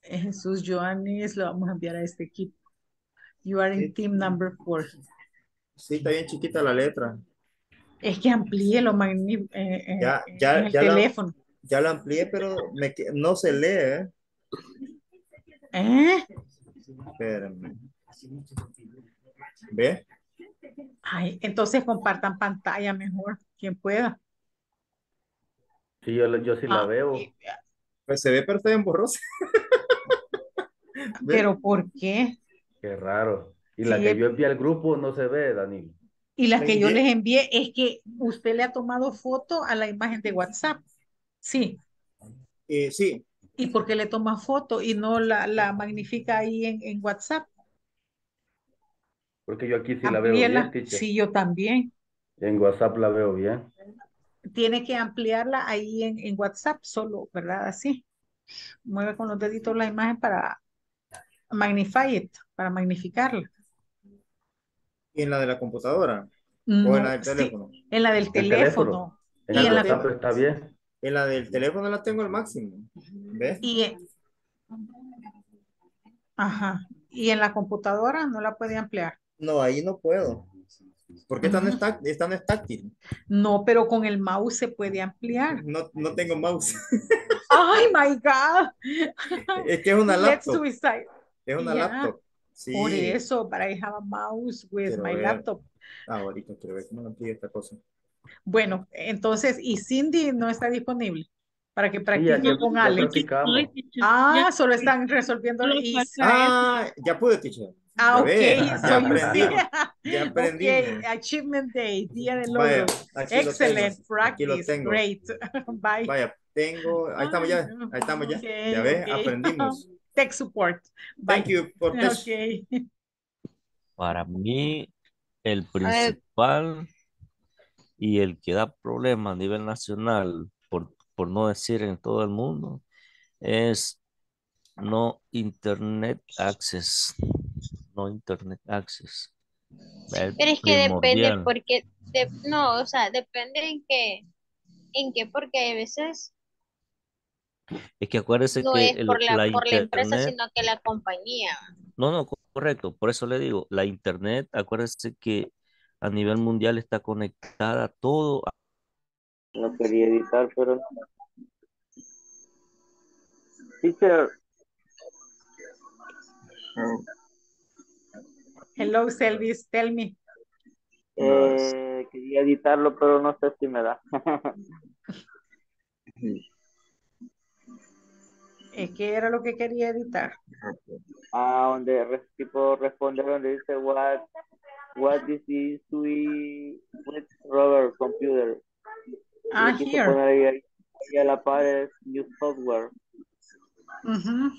Jesús Joanis lo vamos a enviar a este equipo. You are in Sí. team number four. Sí, está bien chiquita la letra. Es que amplíelo magni- eh, eh, Ya, en ya, el ya la, teléfono. ya la amplié, pero me, no se lee, ¿eh? ¿Eh? Espérame. ¿Ve? Ay, entonces compartan pantalla mejor, quien pueda. Sí, yo, yo sí la Ah, veo. y- Pues se ve, pero está bien borrosa. <laughs> <laughs> Pero ¿por qué? Qué raro. Y la Sí, que es- yo envié al grupo no se ve, Danilo. Y las que yo les envié es que usted le ha tomado foto a la imagen de WhatsApp. Sí. Eh, sí, ¿Y por qué le toma foto y no la, la magnifica ahí en, en WhatsApp? Porque yo aquí sí la veo bien. Sí, yo también. En WhatsApp la veo bien. Tiene que ampliarla ahí en, en WhatsApp solo, ¿verdad? Así. Mueve con los deditos la imagen para magnify it, para magnificarla. y en la de la computadora o en la del sí, teléfono. en la del El teléfono. En Y el en la- WhatsApp está bien. En la del teléfono la tengo al máximo. ¿Ves? Y, en- ajá. Y en la computadora no la puede ampliar. No, ahí no puedo. Porque esta no es, Ujú. táct- esta no es táctil. No, pero con el mouse se puede ampliar. No, no tengo mouse. <laughs> ¡Ay, my God! Es que es una Let's laptop. suicide. Es una Ya. laptop. Sí. Por eso, but I have a mouse with Quiero my ver. laptop. Ah, ahorita quiero ver cómo amplía esta cosa. Bueno, entonces, y Cindy no está disponible para que Sí, ya, practique ya- con Alex. Ah, solo están resolviendo Ah, ya pude, teacher. Ah, ok, ya aprendimos. Ya <laughs> aprendimos. Ok, Achievement Day, Día del Logro. aquí lo Excellent practice, great. <laughs> Bye. Vaya, tengo, ahí estamos ya, ahí estamos ya. Ok, Ya ves, ok. aprendimos. Tech support. Bye. Thank you for this. Ok. Para mí, el principal y el que da problemas a nivel nacional, por, por no decir en todo el mundo, es no internet access. No internet access. Es Pero es que depende porque, de- no, o sea, depende en qué, en qué, porque a veces Es que acuérdese no que es el- por la, la por la empresa, sino que la compañía. no, no, correcto, por eso le digo, la internet, acuérdese que a nivel mundial está conectada todo Lo quería editar, pero no. Teacher. Mm, Hello, Selvis, tell me. Eh, quería editarlo, pero no sé si me da. <laughs> Eh, ¿Qué era lo que quería editar? Ah, donde tipo responder donde dice what what is the issue with Robert computer. Ah, here. poner ahí, ahí, ahí a la par es new software. Ujú.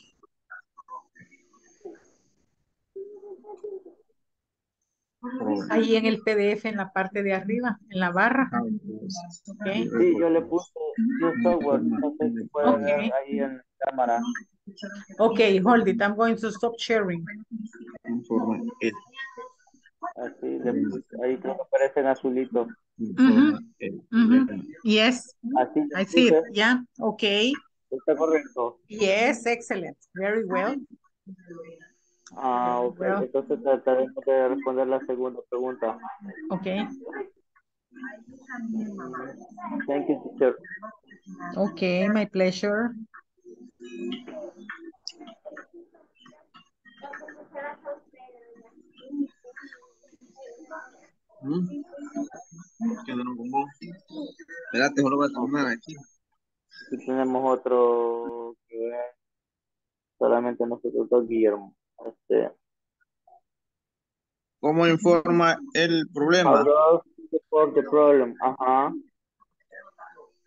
Ahí en el PDF en la parte de arriba, en la barra. Ok. Sí, yo le puse new software, no sé si puede Ok. ver ahí en cámara. Okay, hold it. I'm going to stop sharing. Así, le puse, ahí creo que aparece en azulito. Mhm. Mhm. Yes, Así I see it. Yeah. Okay. está correcto. Yes, excellent. Very well. Ah, ok. Well. Entonces trataremos de responder la segunda pregunta. Okay. Thank you, teacher. Okay, my pleasure. ¿Mm? Quedaron con vos. Espérate, solo voy a tomar aquí. Aquí tenemos otro que ver. Solamente nosotros dos, Guillermo. Este, ¿Cómo informa el how problema? does report the problem? Ajá.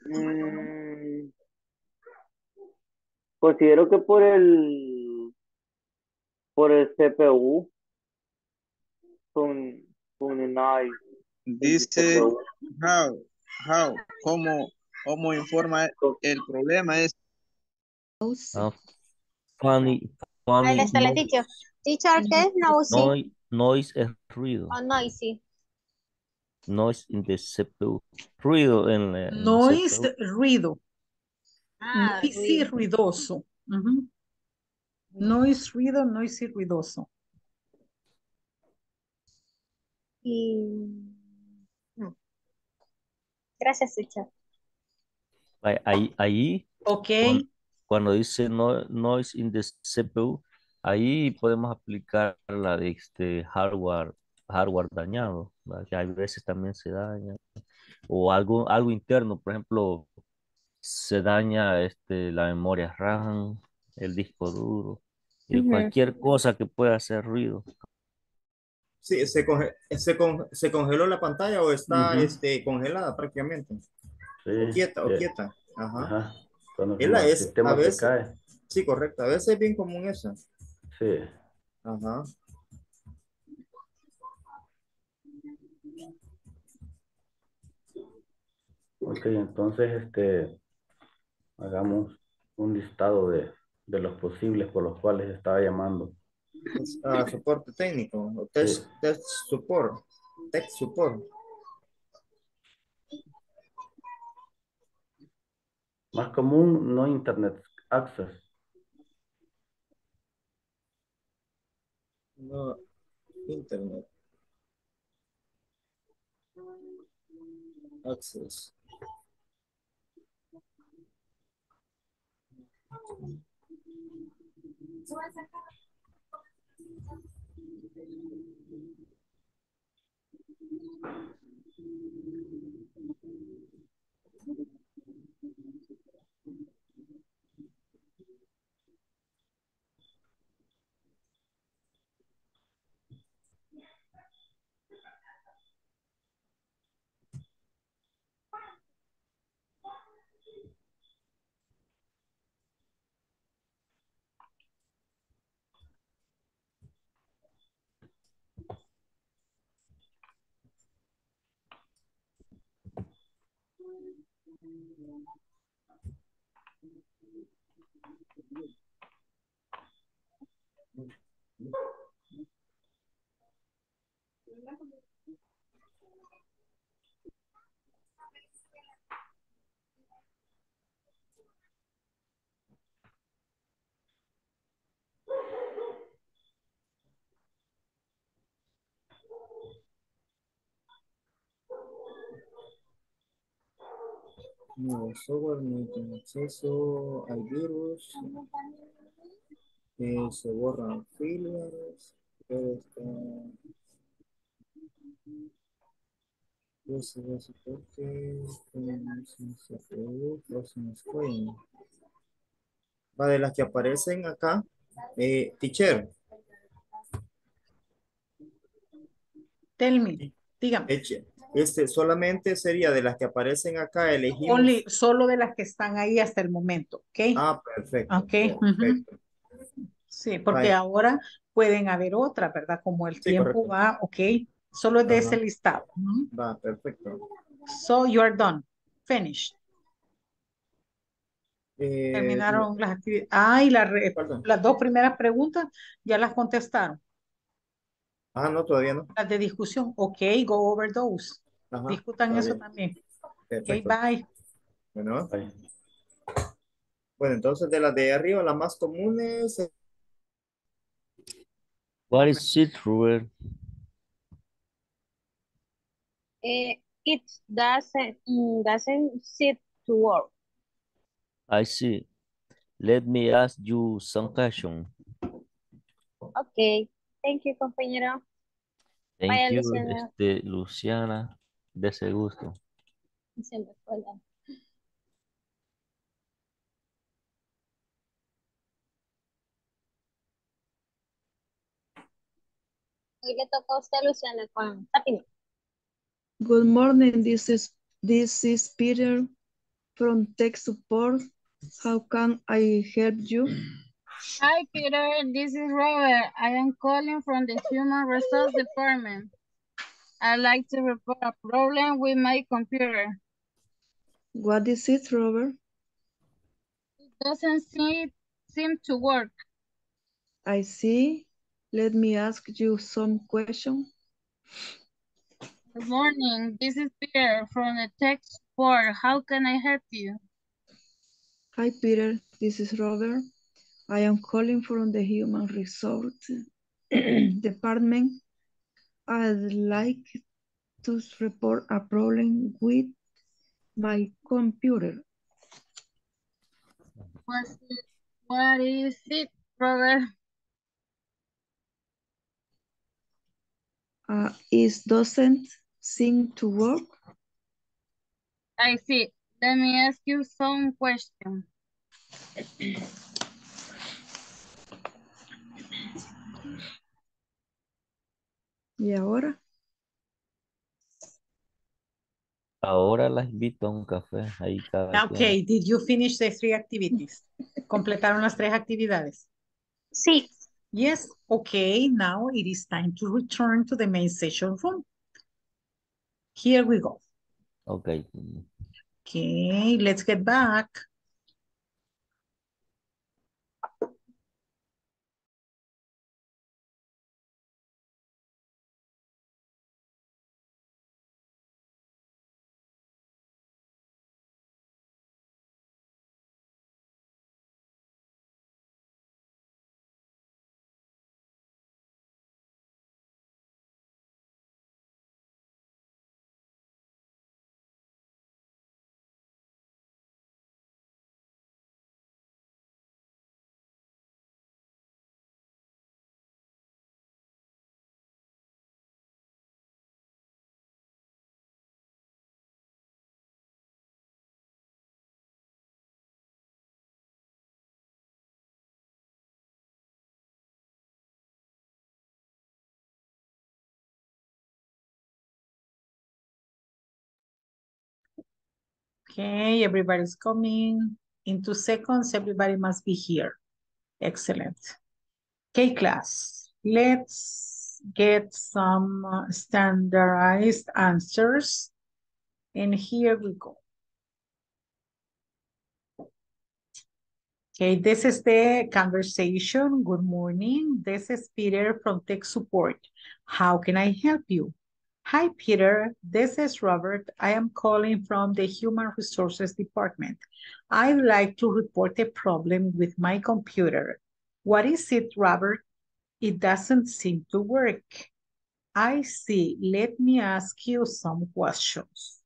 Mm, considero que por el por el CPU funcional Dice how, how, cómo, cómo informa el problema es Ah, funny, funny Ahí está la no- teacher. Teacher, ¿qué es noisy? noi- noise es ruido. O noisy. Noise in the CPU. Ruido en, la- en el Noise, ruido. Ah, Noisy, ruido. ruidoso. Ujú. Noise, ruido, noisy, ruidoso. Y... no. Gracias, teacher. Ahí, ahí, Okay. Cuan- cuando dice no, noise in the CPU, ahí podemos aplicar la de este hardware, hardware dañado, ¿verdad? que hay veces también se daña, o algo, algo interno, por ejemplo, se daña este, la memoria RAM, el disco duro, y Ujú. cualquier cosa que pueda hacer ruido. Sí, se, conge- se, con- se congeló la pantalla o está Ujú. este, congelada prácticamente. Sí, O quieta, o eh, quieta. Ajá. Ajá. Cuando Es la sistema a veces- cae. Sí, correcto. A veces es bien común eso. Sí. Ajá. Ok, entonces este hagamos un listado de, de los posibles por los cuales estaba llamando. Ah, soporte técnico. Test, test support. Tech support. Más común, no internet access. No, internet. Access. Gracias. Nuevo software, no tiene acceso al virus. Eh, se borran filas. Todo está. Pues se. Próximo screen. Va de las que aparecen acá. Eh, teacher. Tell me, dígame. Eche- Este, solamente sería de las que aparecen acá, elegimos. Only, solo de las que están ahí hasta el momento, ¿ok? Ah, perfecto. Ok, perfecto. Sí, porque ahora pueden haber otras, ¿verdad? Como el Sí, tiempo correcto. va, ¿ok? Solo es de ese listado. Va, perfecto. So, you are done. Finished. Eh, Terminaron las actividades. Ah, y la las dos primeras preguntas ya las contestaron. Ah, no, todavía no. Las de discusión. Ok, go over those. Ajá, Discutan eso bien. también. Ok, Perfecto. bye. Bueno, Bye. bueno, entonces de las de arriba, las más comunes, eh, What is it, Robert? Eh, it doesn't, mm, doesn't sit to work. I see. Let me ask you some question. Ok, thank you, compañero. Thank Vaya, you, Luciana. este, Luciana, de ese gusto. Se me fue la- Hoy le toca a usted, Luciana, con Tápime. Good morning, this is, this is Peter from tech support. How can I help you? Hi, Peter. This is Robert. I am calling from the Human Resource Department. I'd like to report a problem with my computer. What is it, Robert? It doesn't seem, seem to work. I see. Let me ask you some question. Good morning. This is Peter from the tech support. How can I help you? Hi, Peter. This is Robert. I am calling from the Human Resource <clears throat> Department. I'd like to report a problem with my computer. What's it, what is it, Robert? Uh, it doesn't seem to work. I see. Let me ask you some questions. <clears throat> ¿Y ahora? Ahora la invito a un café, ahí cada quien. Okay, did you finish the three activities? ¿Completaron las tres actividades? Sí. Yes, okay, now it is time to return to the main session room. Here we go. Ok. Okay, let's get back. Okay, everybody's coming. In two seconds, everybody must be here. Excellent. Okay, class, let's get some standardized answers. And here we go. Okay, this is the conversation. Good morning. This is Peter from Tech Support. How can I help you? Hi, Peter. This is Robert. I am calling from the Human Resources Department. I'd like to report a problem with my computer. What is it, Robert? It doesn't seem to work. I see. Let me ask you some questions.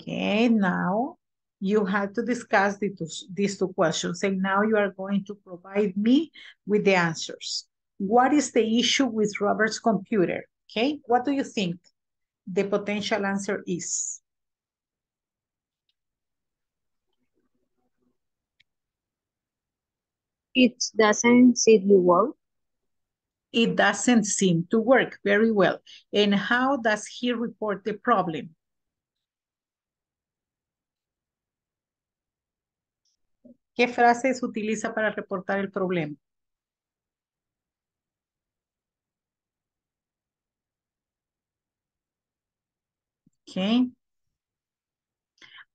Okay, now you have to discuss the two- these two questions, and now you are going to provide me with the answers. What is the issue with Robert's computer? Okay, what do you think the potential answer is? It doesn't seem to work. It doesn't seem to work very well. And how does he report the problem? ¿Qué frase se utiliza para reportar el problema? Okay.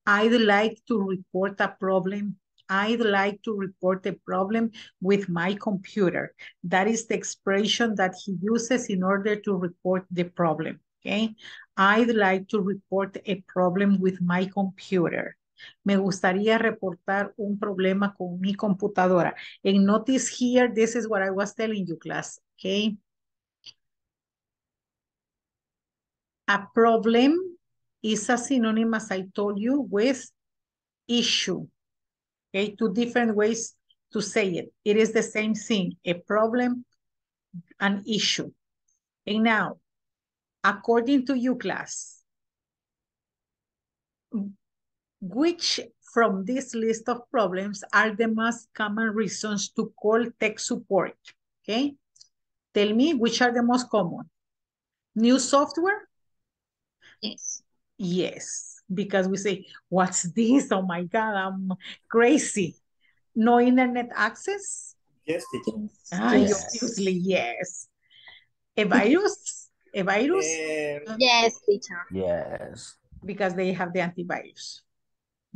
I'd like to report a problem. I'd like to report a problem with my computer. That is the expression that he uses in order to report the problem. Okay. I'd like to report a problem with my computer. Me gustaría reportar un problema con mi computadora. And notice here, this is what I was telling you, class. Okay. A problem is a synonym, as I told you, with issue. Okay, two different ways to say it. It is the same thing, a problem, an issue. And now, according to you class, which from this list of problems are the most common reasons to call tech support? Okay, tell me which are the most common. New software? Yes. Yes, because we say, what's this? Oh my God, I'm crazy. No internet access? Yes, teacher. Ah, Yes. obviously, yes. A <laughs> virus? A virus? Eh, Yes, teacher. Yes. Because they have the antivirus.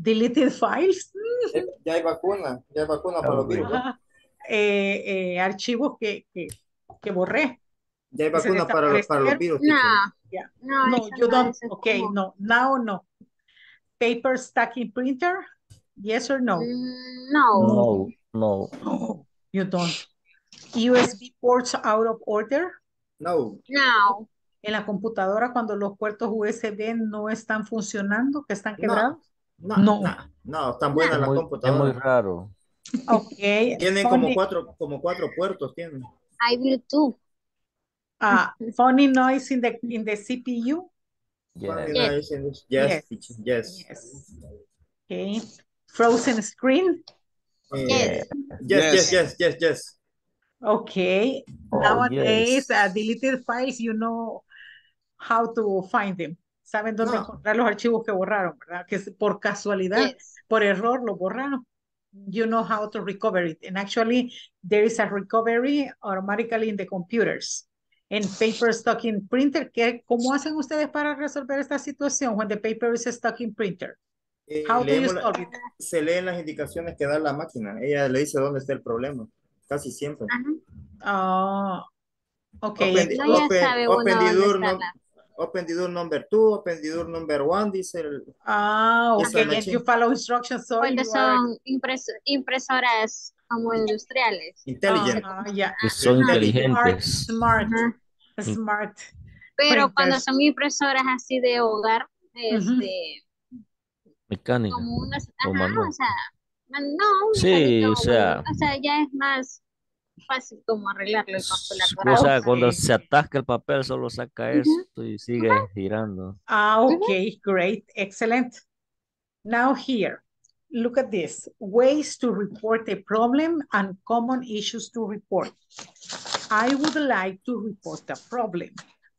Deleted files? eh, ya hay vacuna, ya hay vacuna para los virus. ¿no? Ajá. Eh, eh, archivos que, que, que borré. Ya hay vacuna para, los- para los virus. No, Yeah. no, No, you no, don't. Okay, como- no. Now, no. Paper stacking printer? Yes or no? Mm, No, No, no. No, you don't. USB ports out of order. No, no, En la computadora cuando los puertos USB no están funcionando, que están No. quebrados. no, No. no, no, tan buena Es la muy, es muy computadora. raro. Ok. Tienen como cuatro, como cuatro puertos, tienen. hay Bluetooth. Ah, <laughs> funny noise in the, in the CPU. Funny Yes. Yes, Yes. teacher, yes. Yes. Okay. Frozen screen. Eh, Yes. Yes, yes, yes, yes, yes. Okay. Oh, Nowadays, yes. uh, deleted files, you know how to find them. Saben dónde No. encontrar los archivos que borraron, ¿verdad? Que por casualidad, Yes. por error, lo borraron. You know how to recover it. And actually, there is a recovery automatically in the computers. En paper stocking printer, ¿qué, ¿cómo hacen ustedes para resolver esta situación when the paper is stuck in printer? Eh, How do you leemos la- solve it? se leen las indicaciones que da la máquina. Ella le dice dónde está el problema. Casi siempre. Ah, ok. Open, No, ya open- sabe open open the door number two, open the door number one, dice el... Ah. And machine. you follow instructions, so Cuando you are... son impres- impresoras como industriales. Intelligent. Ah. Que son Ajá. Smart, inteligentes. smart, smart. Pero cuando Printers. son impresoras así de hogar, este, Mecánica. como unas, O ajá, o sea, no, Sí, o sea- o sea, ya es más fácil como el papel O sea, cuando Sí. se atasca el papel, solo saca esto y sigue girando. Ah, okay, great, excellent. Now here, look at this. Ways to report a problem and common issues to report. I would like to report a problem.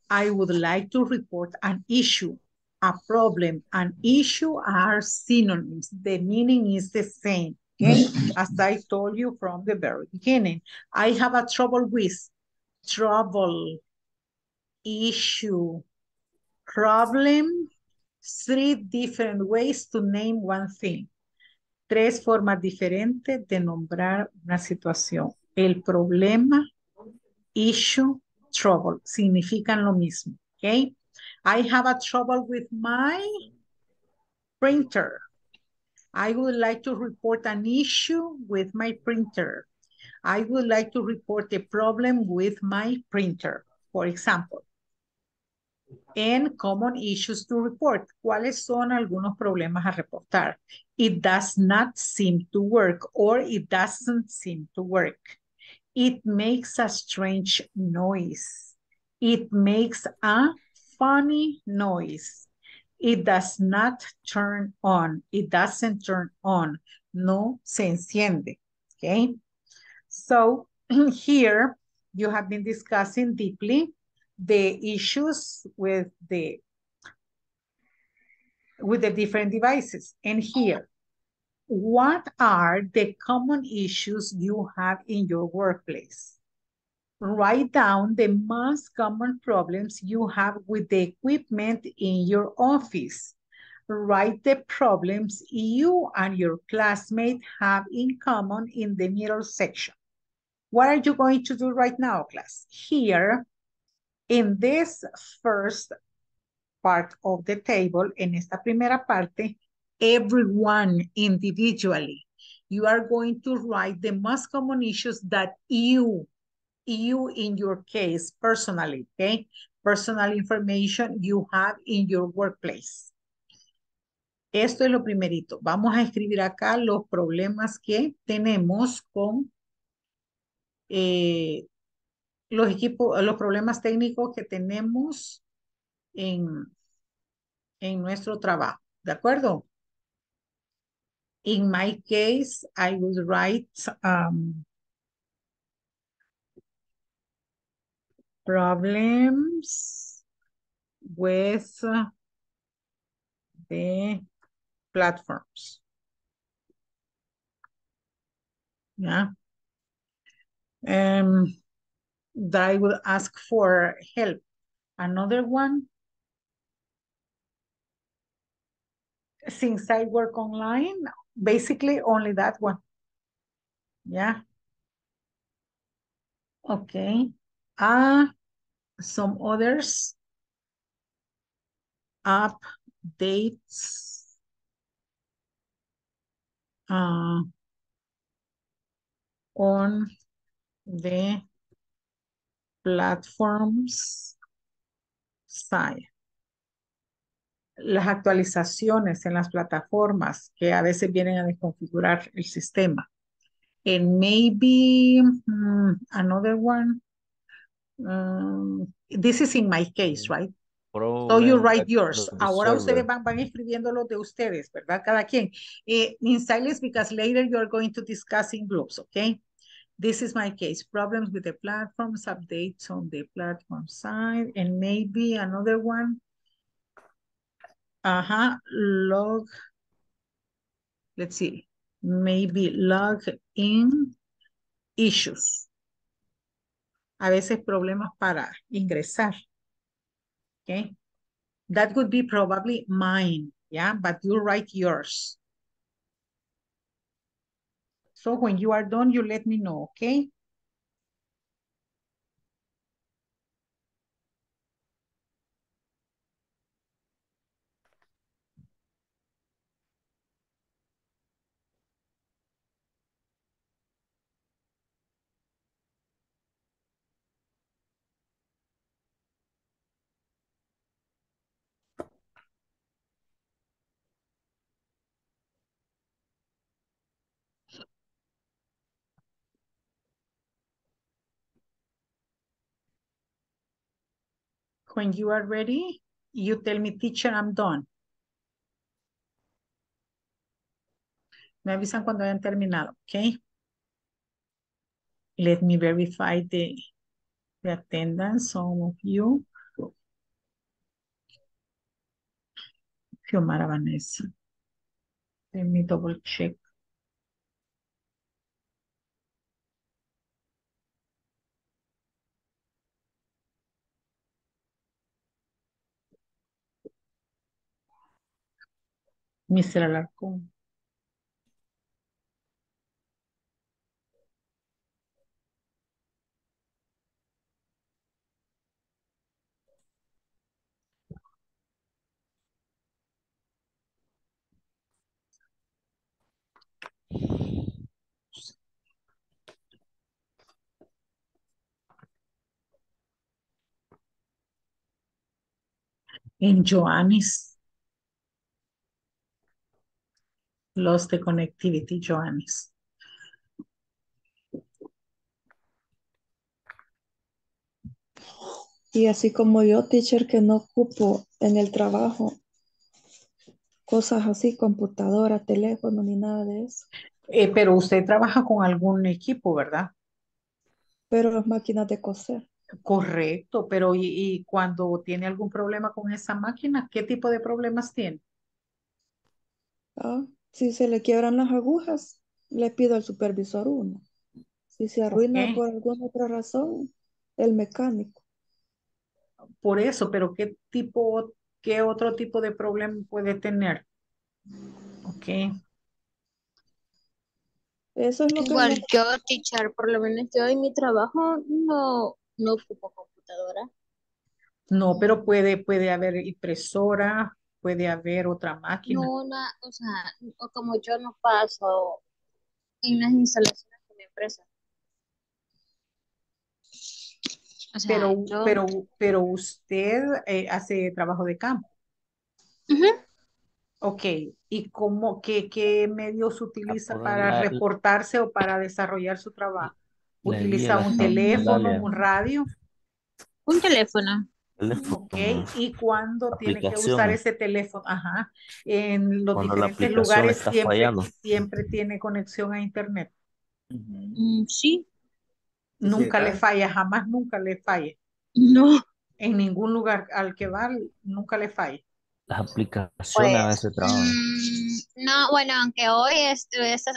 I would like to report an issue. A problem, an issue are synonyms. The meaning is the same, okay? As I told you from the very beginning. I have a trouble with, trouble, issue, problem, three different ways to name one thing. Tres formas diferentes de nombrar una situación. El problema, issue, trouble, significan lo mismo, ¿ok? I have a trouble with my printer. I would like to report an issue with my printer. I would like to report a problem with my printer, for example. And common issues to report. ¿Cuáles son algunos problemas a reportar? It does not seem to work or it doesn't seem to work. It makes a strange noise. It makes a funny noise. It does not turn on. It doesn't turn on. No se enciende. Okay? So <clears throat> here you have been discussing deeply the issues with the with the different devices. And here, what are the common issues you have in your workplace? Write down the most common problems you have with the equipment in your office. Write the problems you and your classmate have in common in the middle section. What are you going to do right now, class? Here, in this first part of the table, en esta primera parte, everyone individually, you are going to write the most common issues that you, you in your case, personally, okay? Personal information you have in your workplace. Esto es lo primerito. Vamos a escribir acá los problemas que tenemos con eh, los equipos, los problemas técnicos que tenemos en, en nuestro trabajo. ¿De acuerdo? In my case, I would write um, problems with the platforms. Yeah. That I will ask for help. Another one, since I work online, basically only that one. Yeah. Okay. Ah, some others. Updates. Uh, on the platforms side. Las actualizaciones en las plataformas que a veces vienen a desconfigurar el sistema. And maybe mm, another one. Um, this is in my case, right? So you write yours. Ahora ustedes van, van escribiendo los de ustedes, ¿verdad? Cada quien. Eh, in silence because later you are going to discuss in groups, okay? This is my case. Problems with the platforms, updates on the platform side, and maybe another one. Uh-huh, log, let's see, maybe log in issues. A veces problemas para ingresar. Okay. That would be probably mine, yeah, but you write yours. So when you are done, you let me know, okay? When you are ready, you tell me, teacher, I'm done. Me avisan cuando hayan terminado, okay? Let me verify the, attendance, some of you. Xiomara Vanessa. Let me double check. Mr. Alarcón. En Joannis. Lost the connectivity, Joannis. Y así como yo, teacher, que no ocupo en el trabajo cosas así, computadora, teléfono, ni nada de eso. Eh, pero usted trabaja con algún equipo, ¿verdad? Pero las máquinas de coser. Correcto, pero y, y cuando tiene algún problema con esa máquina, ¿qué tipo de problemas tiene? Ah, si se le quiebran las agujas, le pido al supervisor uno. Si se arruina por alguna otra razón, el mecánico. Por eso, pero ¿qué tipo, qué otro tipo de problema puede tener? Ok, Eso es lo que Igual yo, teacher, por lo menos yo en mi trabajo no, no ocupo computadora. no, pero puede, puede haber impresora, puede haber otra máquina. No, no, o sea, o como yo no paso en las instalaciones de mi empresa. O sea, Pero, yo, pero, pero usted eh, hace trabajo de campo. Ujú. Ok, ¿y cómo, qué, qué medios utiliza para la- reportarse o para desarrollar su trabajo? ¿Utiliza la un teléfono, un radio? un teléfono. Teléfono. Ok, ¿y cuándo tiene que usar ese teléfono? Ajá, en los Cuando diferentes lugares siempre, fallando. siempre tiene conexión a internet. Mm, sí, Nunca le falla, jamás nunca le falla. no, En ningún lugar al que va, nunca le falla. Las aplicaciones a pues, veces trabajan. mm, no, bueno, aunque hoy, hace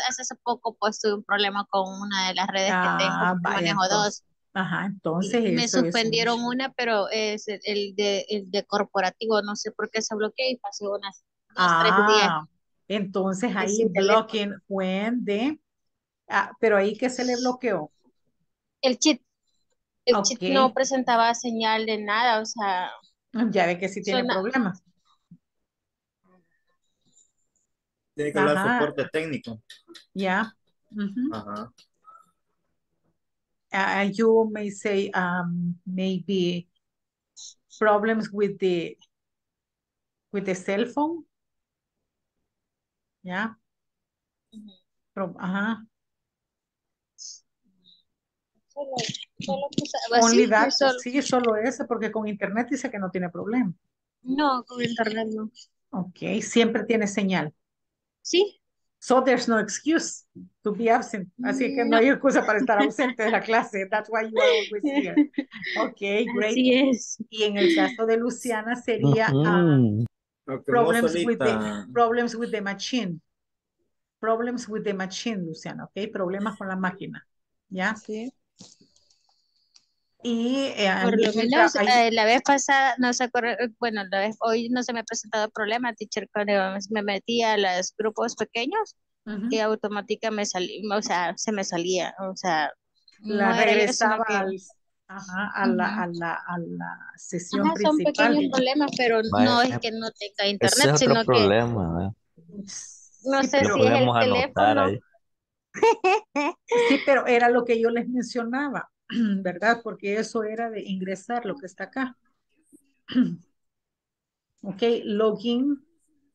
hace poco, pues tuve un problema con una de las redes que tengo, Ah, porque vaya, manejo entonces, dos. Ajá, entonces me eso suspendieron una, pero es el- de, el de corporativo, no sé por qué se bloqueó y pasé unas dos, tres días Ah, entonces ahí blocking when de, ah, pero ahí que se le bloqueó. El chip, el chip Ok, no presentaba señal de nada, o sea, <laughs> ya ve que sí tiene suena, problemas. Tiene que hablar soporte técnico. ya. Ajá. Uh, you may say um, maybe problems with the with the cell phone. Yeah. Solo, solo puse, pues Only that, solo, sí, solo ese, porque con internet dice que no tiene problema. no, con internet no. Ok, siempre tiene señal. Sí, So there's no excuse to be absent. Así que no no, hay excusa para estar ausente de la clase. That's why you are always here. Okay, great. así es. Y en el caso de Luciana sería ah, no problems with the problems with the machine. Problems with the machine, Luciana, ¿ok? Problemas con la máquina, ¿ya? Sí. Y eh, Por lo menos eh, la vez pasada, no se acuerda, bueno, la vez, hoy no se me ha presentado problema, teacher, cuando me metí a los grupos pequeños Ujú. y automática me salía, o sea, se me salía, o sea, la no regresaba que, al, ajá, a la, a la, a la sesión Ajá, son principal. pequeños problemas, pero no Vaya, es que no tenga ese internet, es otro sino que problema. ¿eh? no Sí, sé si es el teléfono. ahí. Sí, pero era lo que yo les mencionaba, <clears throat> ¿verdad? Porque eso era de ingresar lo que está acá. <clears throat> Ok, login,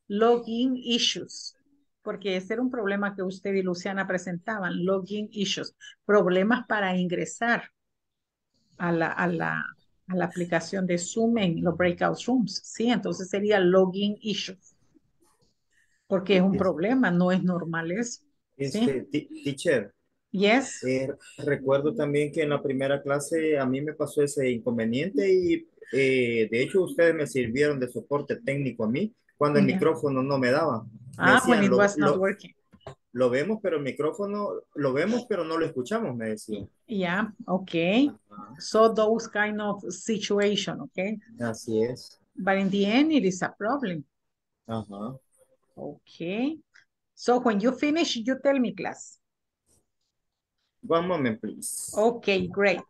login issues. Porque ese era un problema que usted y Luciana presentaban, login issues, problemas para ingresar a la, a la, a la aplicación de Zoom en los breakout rooms. Sí, entonces sería login issues. Porque es un problema, no es normal eso. Sí, Este, ti- teacher, yes. eh, recuerdo también que en la primera clase a mí me pasó ese inconveniente y eh, de hecho ustedes me sirvieron de soporte técnico a mí cuando el Yeah. micrófono no me daba. Me Ah, when decían, it lo, was not lo, working. lo vemos, pero el micrófono, lo vemos, pero no lo escuchamos, me decían. Yeah, okay. So those kind of situation, okay? Así es. But in the end, it is a problem. Ajá. Okay. So when you finish, you tell me, class. One moment, please. Okay, great.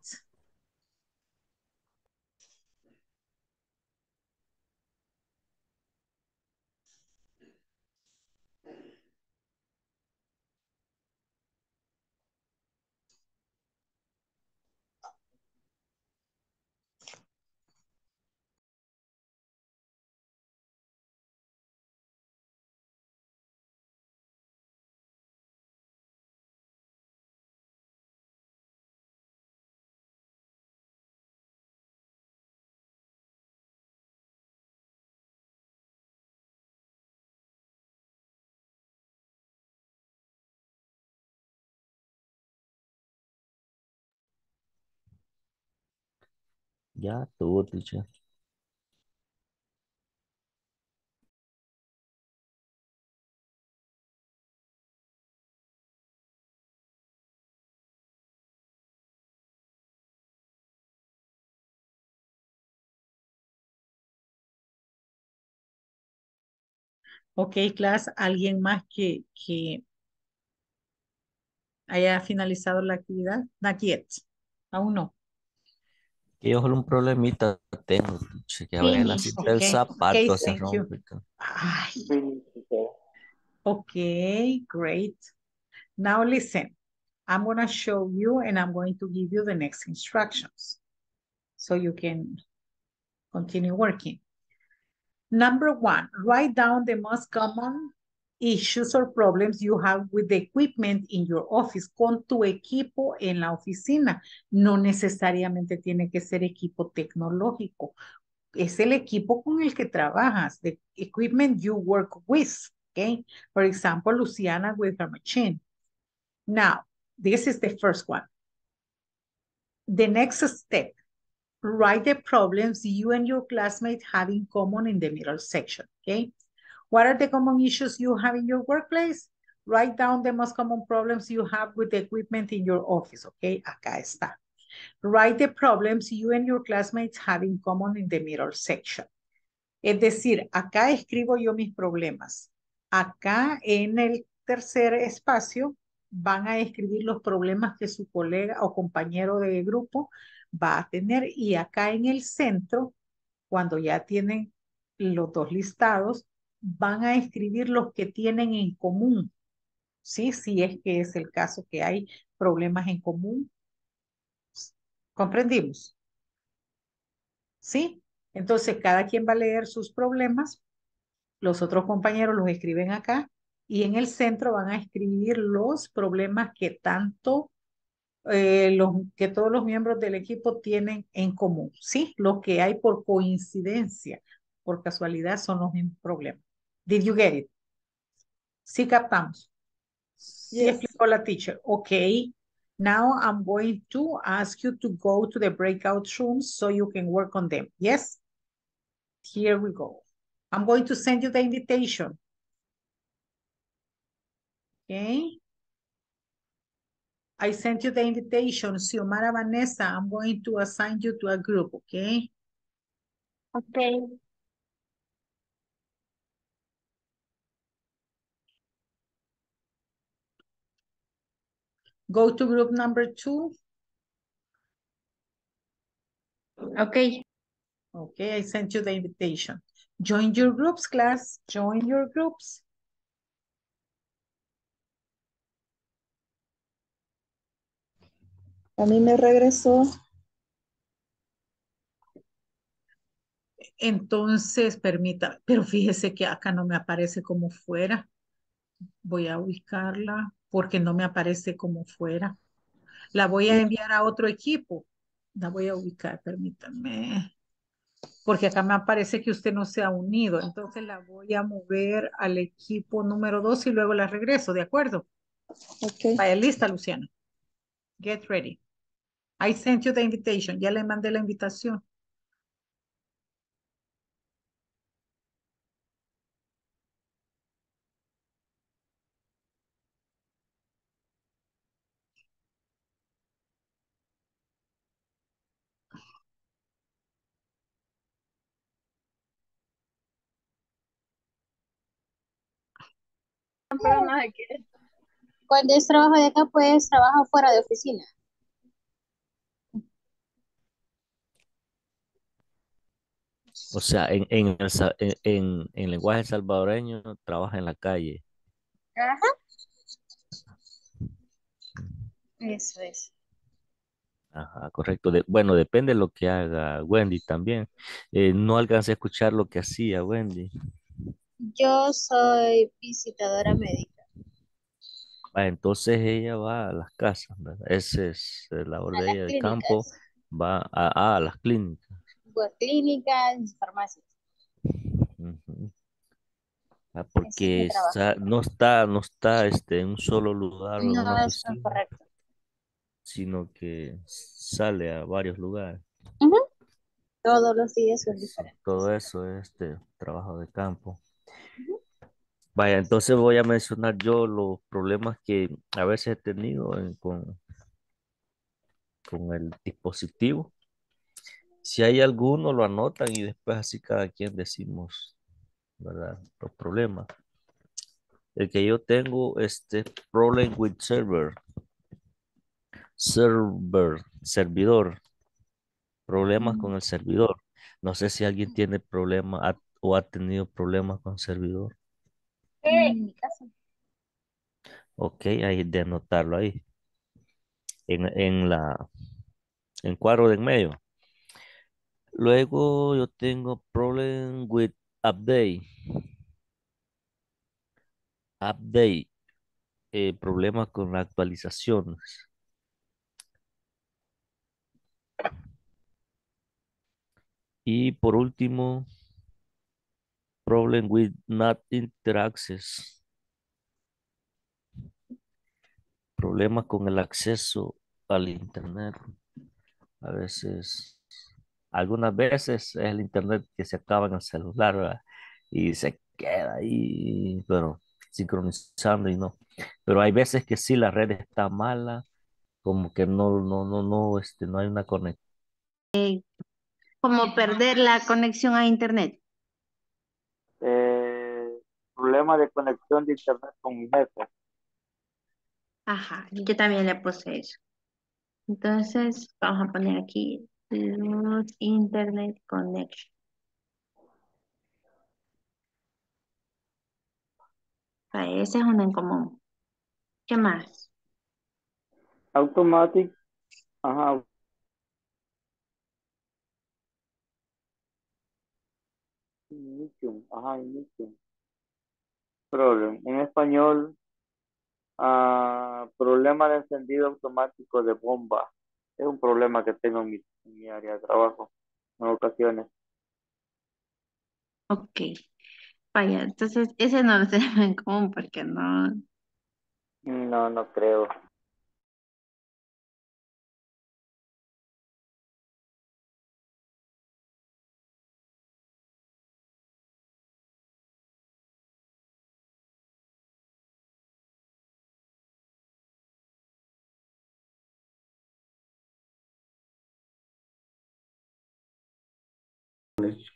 Ya tuvo, teacher. Ok, class, ¿alguien más que, que haya finalizado la actividad? Not yet. Aún no. Que yo solo un problemita tengo, teacher, que a veces la Finish, cinta del zapato Okay, se rompe. Ay. Okay, great. Now listen, I'm going to show you and I'm going to give you the next instructions so you can continue working. Number one, write down the most common issues or problems you have with the equipment in your office, con tu equipo en la oficina. No necesariamente tiene que ser equipo tecnológico. Es el equipo con el que trabajas, the equipment you work with, okay? For example, Luciana with her machine. Now, this is the first one. The next step, write the problems you and your classmates have in common in the middle section, okay? What are the common issues you have in your workplace? Write down the most common problems you have with the equipment in your office, okay? Acá está. Write the problems you and your classmates have in common in the middle section. Es decir, acá escribo yo mis problemas. Acá en el tercer espacio van a escribir los problemas que su colega o compañero de grupo va a tener y acá en el centro, cuando ya tienen los dos listados, van a escribir los que tienen en común. Sí, si es que es el caso que hay problemas en común. ¿Comprendimos? ¿Sí? Entonces, cada quien va a leer sus problemas, los otros compañeros los escriben acá y en el centro van a escribir los problemas que tanto eh, los, que todos los miembros del equipo tienen en común, ¿sí? Los que hay por coincidencia, por casualidad, son los mismos problemas. Did you get it? Sí captamos. Sí Yes. explicó la teacher. Okay. Now I'm going to ask you to go to the breakout rooms so you can work on them. Yes? Here we go. I'm going to send you the invitation. Okay. I sent you the invitation. Xiomara Vanessa, I'm going to assign you to a group, okay? Okay. Go to group number two. Okay. Okay, I sent you the invitation. Join your groups, class. Join your groups. A mí me regresó. Entonces, permita, pero fíjese que acá no me aparece como fuera. Voy a ubicarla porque no me aparece como fuera. La voy a enviar a otro equipo. La voy a ubicar, permítame. Porque acá me aparece que usted no se ha unido. Entonces la voy a mover al equipo número dos y luego la regreso, ¿de acuerdo? Ok. Vaya, lista, Luciana. Get ready. I sent you the invitation. Ya le mandé la invitación. Cuando es trabajo de acá, pues trabajo fuera de oficina. O sea, en, en, el en- en lenguaje salvadoreño trabaja en la calle. Ajá. Eso es. Ajá, correcto. De- bueno, depende de lo que haga Wendy también. Eh, no alcancé a escuchar lo que hacía Wendy. Yo soy visitadora médica. Ah, entonces ella va a las casas, ¿verdad? Esa es la labor A de ella campo, va a, a las clínicas. A clínicas, farmacias. Ah, es porque está- no está, no está este, en un solo lugar No, eso es oficina, correcto. sino que sale a varios lugares. Todos los días son diferentes. Todo eso es este trabajo de campo. Vaya, entonces voy a mencionar yo los problemas que a veces he tenido en- con, con el dispositivo. Si hay alguno, lo anotan y después así cada quien decimos, ¿verdad? Los problemas. El que yo tengo, este, problem with server. Server, servidor. Problemas con el servidor. No sé si alguien tiene problemas o ha tenido problemas con servidor. En mi caso. Ok, hay de anotarlo ahí. En, en la, en cuadro de en medio. Luego yo tengo problem with update. Update. eh, problemas con las actualizaciones. Y por último, problem with not interaccess. Problemas con el acceso al internet. A veces, algunas veces es el internet que se acaba en el celular. Y se queda ahí, pero sincronizando y no. Pero hay veces que sí la red está mala, como que no, no, no, no, este, no hay una conexión. Como perder la conexión a internet. Problema de conexión de internet con mi jefe. Ajá, yo también le puse eso. Entonces, vamos a poner aquí lose internet connection. Ah, Ese es uno en común. ¿Qué más? Automatic. Ajá. Ajá, ignition. Problem. En español, ah, problema de encendido automático de bomba. Es un problema que tengo en mi, en mi área de trabajo en ocasiones. Ok. Vaya, entonces ese no lo <laughs> tenemos en común porque no. No, no creo.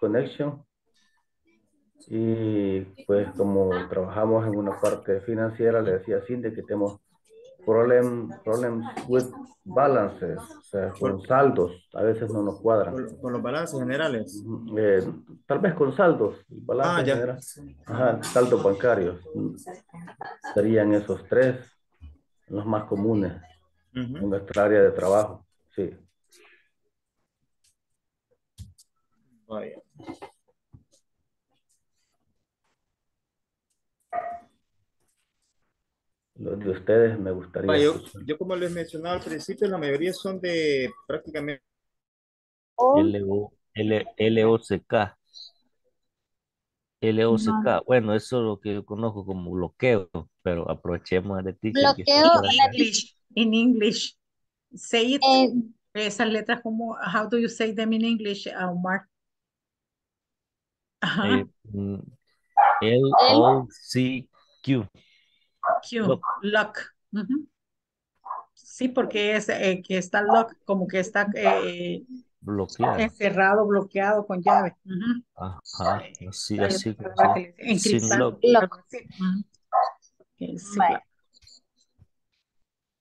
Connection. Y pues como trabajamos en una parte financiera, le decía a Cindy que tenemos problem, problems with balances, o sea, con saldos, a veces no nos cuadran. Con, con los balances generales. Eh, tal vez con saldos, balance Ah, ya. general. Ajá, saldos bancarios. Serían esos tres los más comunes en nuestra área de trabajo. Sí. Vaya. Los de ustedes me gustaría. Vaya, yo, como les mencionaba al principio, la mayoría son de prácticamente L-O-C-K. L-O-C-K. Bueno, eso es lo que yo conozco como bloqueo, pero aprovechemos de ti. Bloqueo, In English, in English. Say it. Esas letras como, how do you say them in English, uh, Mark? Ajá. Eh, mm, L-O-C-Q. Q, Lock. lock. Ujú. Sí, porque es eh, que está lock, como que está eh, Bloqueado. encerrado, bloqueado con llave. Ujú. Ajá, así, así, así, sin lock. algo así. Ujú. Que sí, claro.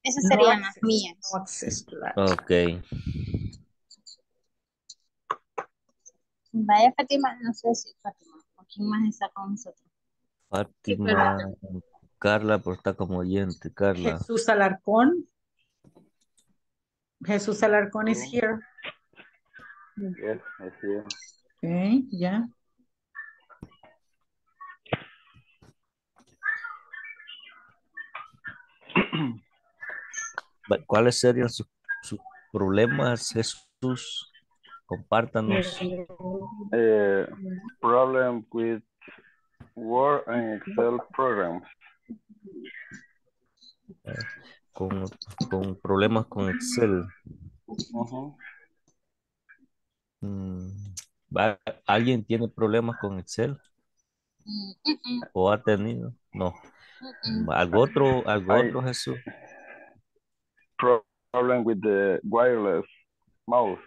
Esas No serían las access, mías. no. Ok. Vaya, Fátima, no sé si Fátima, o quién más está con nosotros. Fátima, Carla, pero está como oyente, Carla. Jesús Alarcón. Jesús Alarcón is here. Yes, I see. Okay, ya. Va- ¿Cuáles serían sus, sus problemas, Jesús? Compártanos. Uh, problem with Word and Excel programs. Con, con problemas con Excel. Mm, ¿Alguien tiene problemas con Excel o ha tenido? No. ¿Algo otro, algo otro, Jesús? Pro- Problem with the wireless mouse.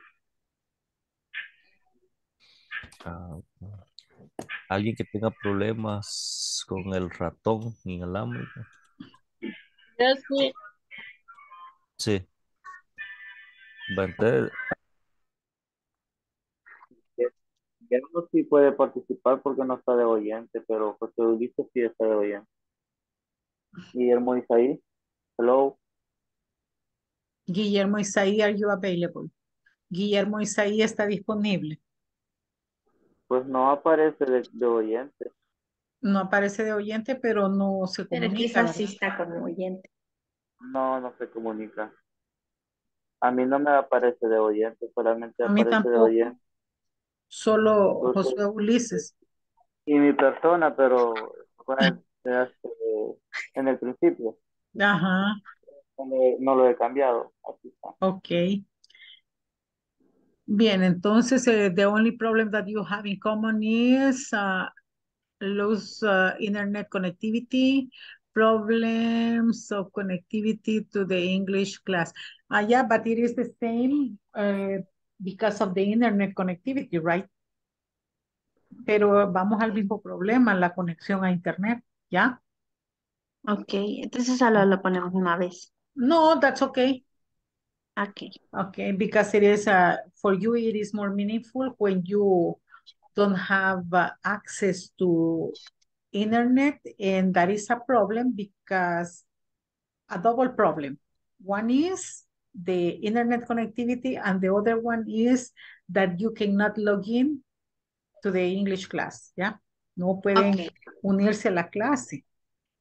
Ah, ¿Alguien que tenga problemas con el ratón inalámbrico? Sí. Sí. Va, entonces, Guillermo sí puede participar porque no está de oyente, pero José Ulises sí está de oyente. Guillermo Isaí, hello. Guillermo Isaí, are you available? Guillermo Isaí está disponible. Pues no aparece de, de oyente. No aparece de oyente, pero no se Pero comunica, quizás sí ¿verdad? está como oyente. No, no se comunica. A mí no me aparece de oyente, solamente A mí aparece de tampoco. oyente. Solo Entonces, Josué Ulises. y mi persona, pero fue este, en el principio. Ajá, No lo, no lo he cambiado. Aquí está. ok. Bien, entonces, eh, the only problem that you have in common is uh, lose uh, internet connectivity, problems of connectivity to the English class. Ah, yeah, but it is the same uh, because of the internet connectivity, right? Pero vamos al mismo problema, la conexión a internet, ¿ya? Ok, entonces solo lo ponemos una vez. No, that's okay. Ok. Okay, because it is, uh, for you, it is more meaningful when you don't have uh, access to internet, and that is a problem because a double problem. One is the internet connectivity, and the other one is that you cannot log in to the English class, ¿ya? No pueden Ok. unirse a la clase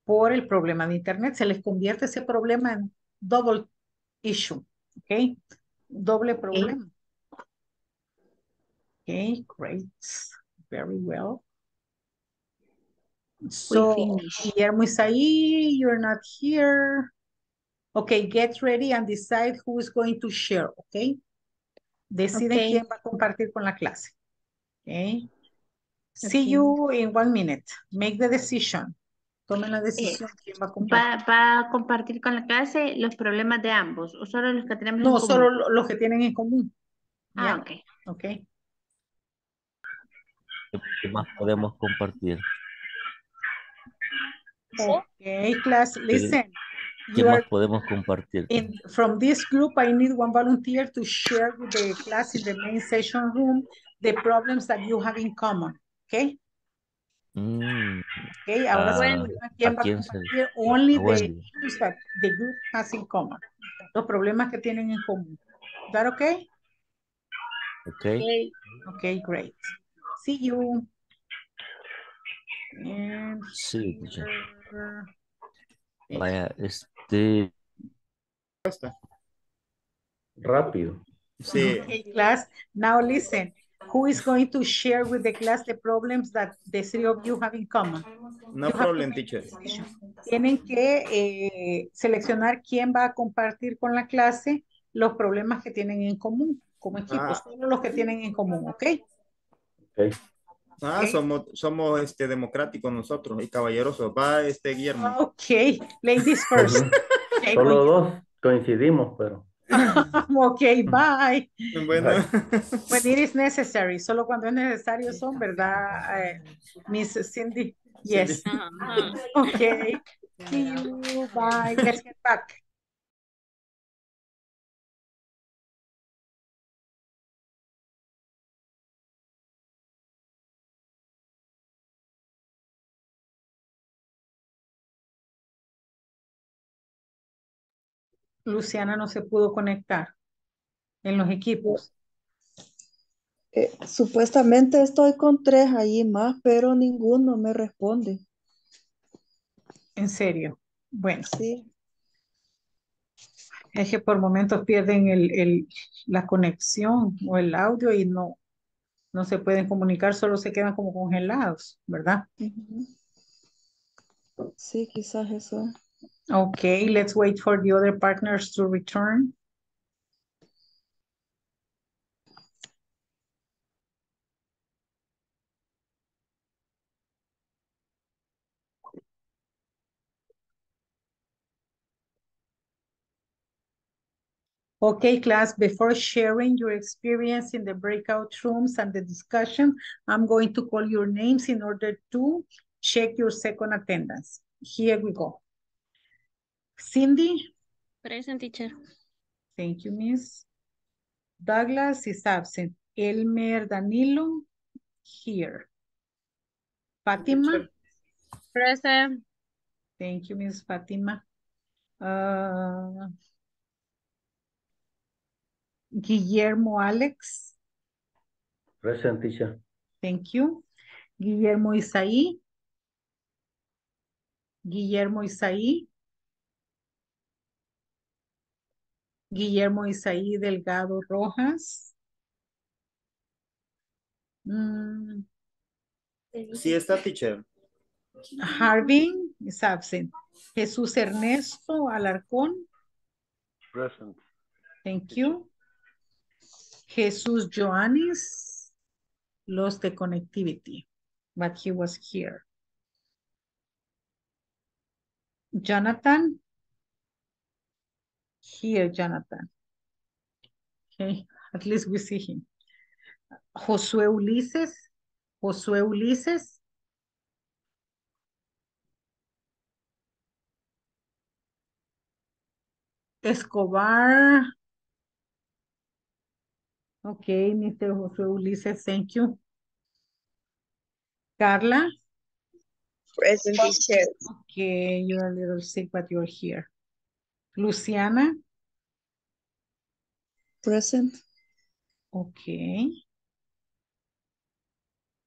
por el problema de internet. Se les convierte ese problema en double issue, ¿ok? Doble problema. Okay, great. Very well. So. Guillermo Isaí, you're not here. Okay, get ready and decide who is going to share, okay? Deciden Okay. quién va a compartir con la clase. Okay. See you in one minute. Make the decision. Tomen la decisión quién va a compartir. ¿Va, va a compartir con la clase los problemas de ambos o solo los que tenemos en No, solo lo- los que tienen en común. Ah, ¿ya? ok. Okay. ¿qué más podemos compartir? Okay, class, listen. ¿Qué You más are podemos compartir? in from this group, I need one volunteer to share with the class in the main session room the problems that you have in common. Okay? Mm, Okay, ahora Ah, ¿a quién ¿a va a compartir? Only a the issues that the group has in common. Los problemas que tienen en común. Is that okay? ok. Okay, great. See you. And Sí, teacher. here. Vaya, este, Rápido. Sí. Okay, class. Now listen. Who is going to share with the class the problems that the three of you have in common? No You problem, teacher. Tienen que eh, seleccionar quién va a compartir con la clase los problemas que tienen en común como equipo, Ah. solo los que tienen en común, ¿ok? Ah, Ok. somos, somos este, democráticos nosotros y caballerosos. Va, este Guillermo. Ok, ladies first. Ok, Solo dos coincidimos, pero. <laughs> Ok, bye. Bueno, When it is necessary, solo cuando es necesario son, ¿verdad? Eh, Miss Cindy, yes. Okay, see you, bye, let's get back. Luciana no se pudo conectar en los equipos. Eh, supuestamente estoy con tres ahí más, pero ninguno me responde. En serio. Bueno, Sí, es que por momentos pierden el, el- la conexión o el audio y no, no se pueden comunicar, solo se quedan como congelados, ¿verdad? Sí, quizás eso. Okay, let's wait for the other partners to return. Okay, class, before sharing your experience in the breakout rooms and the discussion, I'm going to call your names in order to check your second attendance. Here we go. Cindy? Present teacher. Thank you, Miss. Douglas is absent. Elmer Danilo, here. Fatima? Present. Thank you, Miss Fatima. Uh, Guillermo Alex, Present teacher. thank you. Guillermo Isaí. Guillermo Isaí. Guillermo Isaí Delgado Rojas. Mm, Sí está, teacher. Harvin is absent. Jesús Ernesto Alarcón, Present. thank you. Jesús Joanis lost the connectivity, but he was here. Jonathan? Here, Jonathan. Okay, <laughs> at least we see him. Josué Ulises? Josué Ulises? Escobar. Okay, Mr. José Ulises, thank you. Carla? Present teacher. Okay, you're a little sick, but you're here. Luciana? Present. Okay.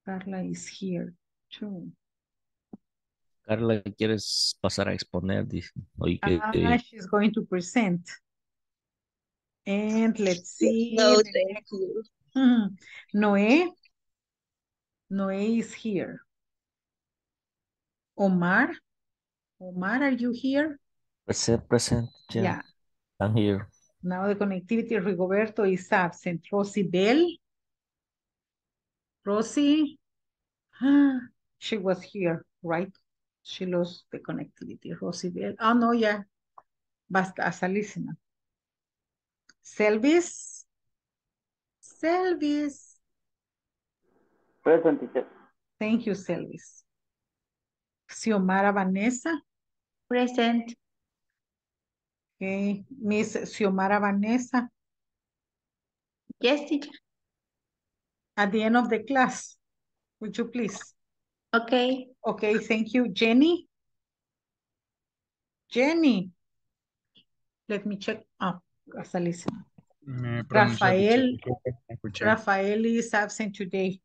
Carla is here too. Carla, ¿quieres pasar a exponer? Oí que, Ah, que- she's going to present. And let's see. No, thank you. Hmm, Noé? Noé is here. Omar? Omar, are you here? Present, present. yeah. Yeah. I'm here. Now the connectivity, Rigoberto is absent. Rosie Bell? Rosie? Ah, She was here, right? She lost the connectivity. Rosie Bell. Oh, no, yeah. Basta, as a listener. Selvis? Selvis. Present teacher. Thank you, Selvis. Xiomara Vanessa? Present. Okay, Miss Xiomara Vanessa, Yes, teacher. at the end of the class, would you please? Okay. Okay, thank you. Jenny? Jenny? Let me check. Oh, as a listener. Rafael, teacher, creo que me escuché. Rafael is absent today.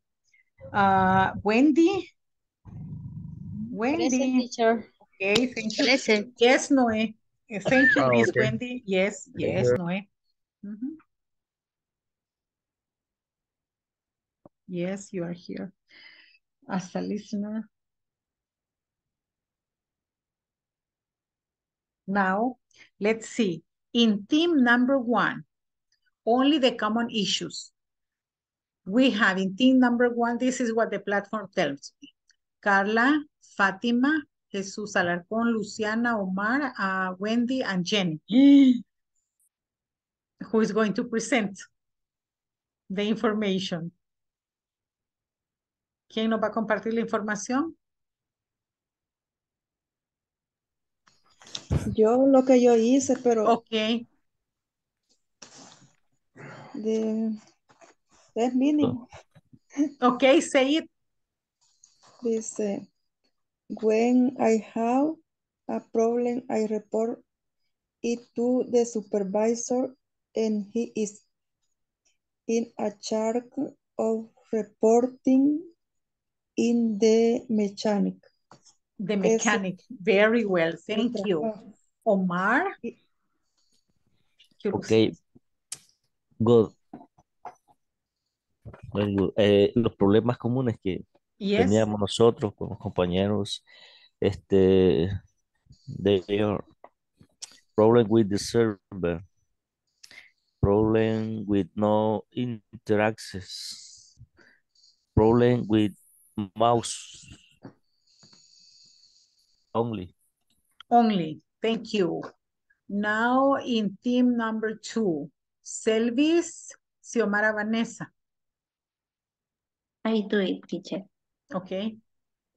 Uh, Wendy? Wendy? teacher. Okay, thank you. Present. Yes, Noé. Thank you, Ah, Miss okay. Wendy. Yes, yes, you. Noé. Mhm. Yes, you are here as a listener. Now, let's see. In team number one, only the common issues. We have in team number one, this is what the platform tells me. Carla, Fatima, Jesus Alarcón, Luciana, Omar, uh, Wendy, and Jenny. <gasps> Who is going to present the information? ¿Quién nos va a compartir la información? Yo lo que yo hice, pero Ok, de, es mínimo. ok, say it. Dice, when I have a problem, I report it to the supervisor and he is in a charge of reporting in the mechanic. The mechanic. Very well, thank you. Omar? Ok. Good. Very good. Eh, los problemas comunes que Yes, teníamos nosotros con los compañeros, este, problem with the server, problem with no interaccess, problem with mouse only. only, thank you. Now in team number two, Selvis, Xiomara Vanessa. I do it, teacher. Okay.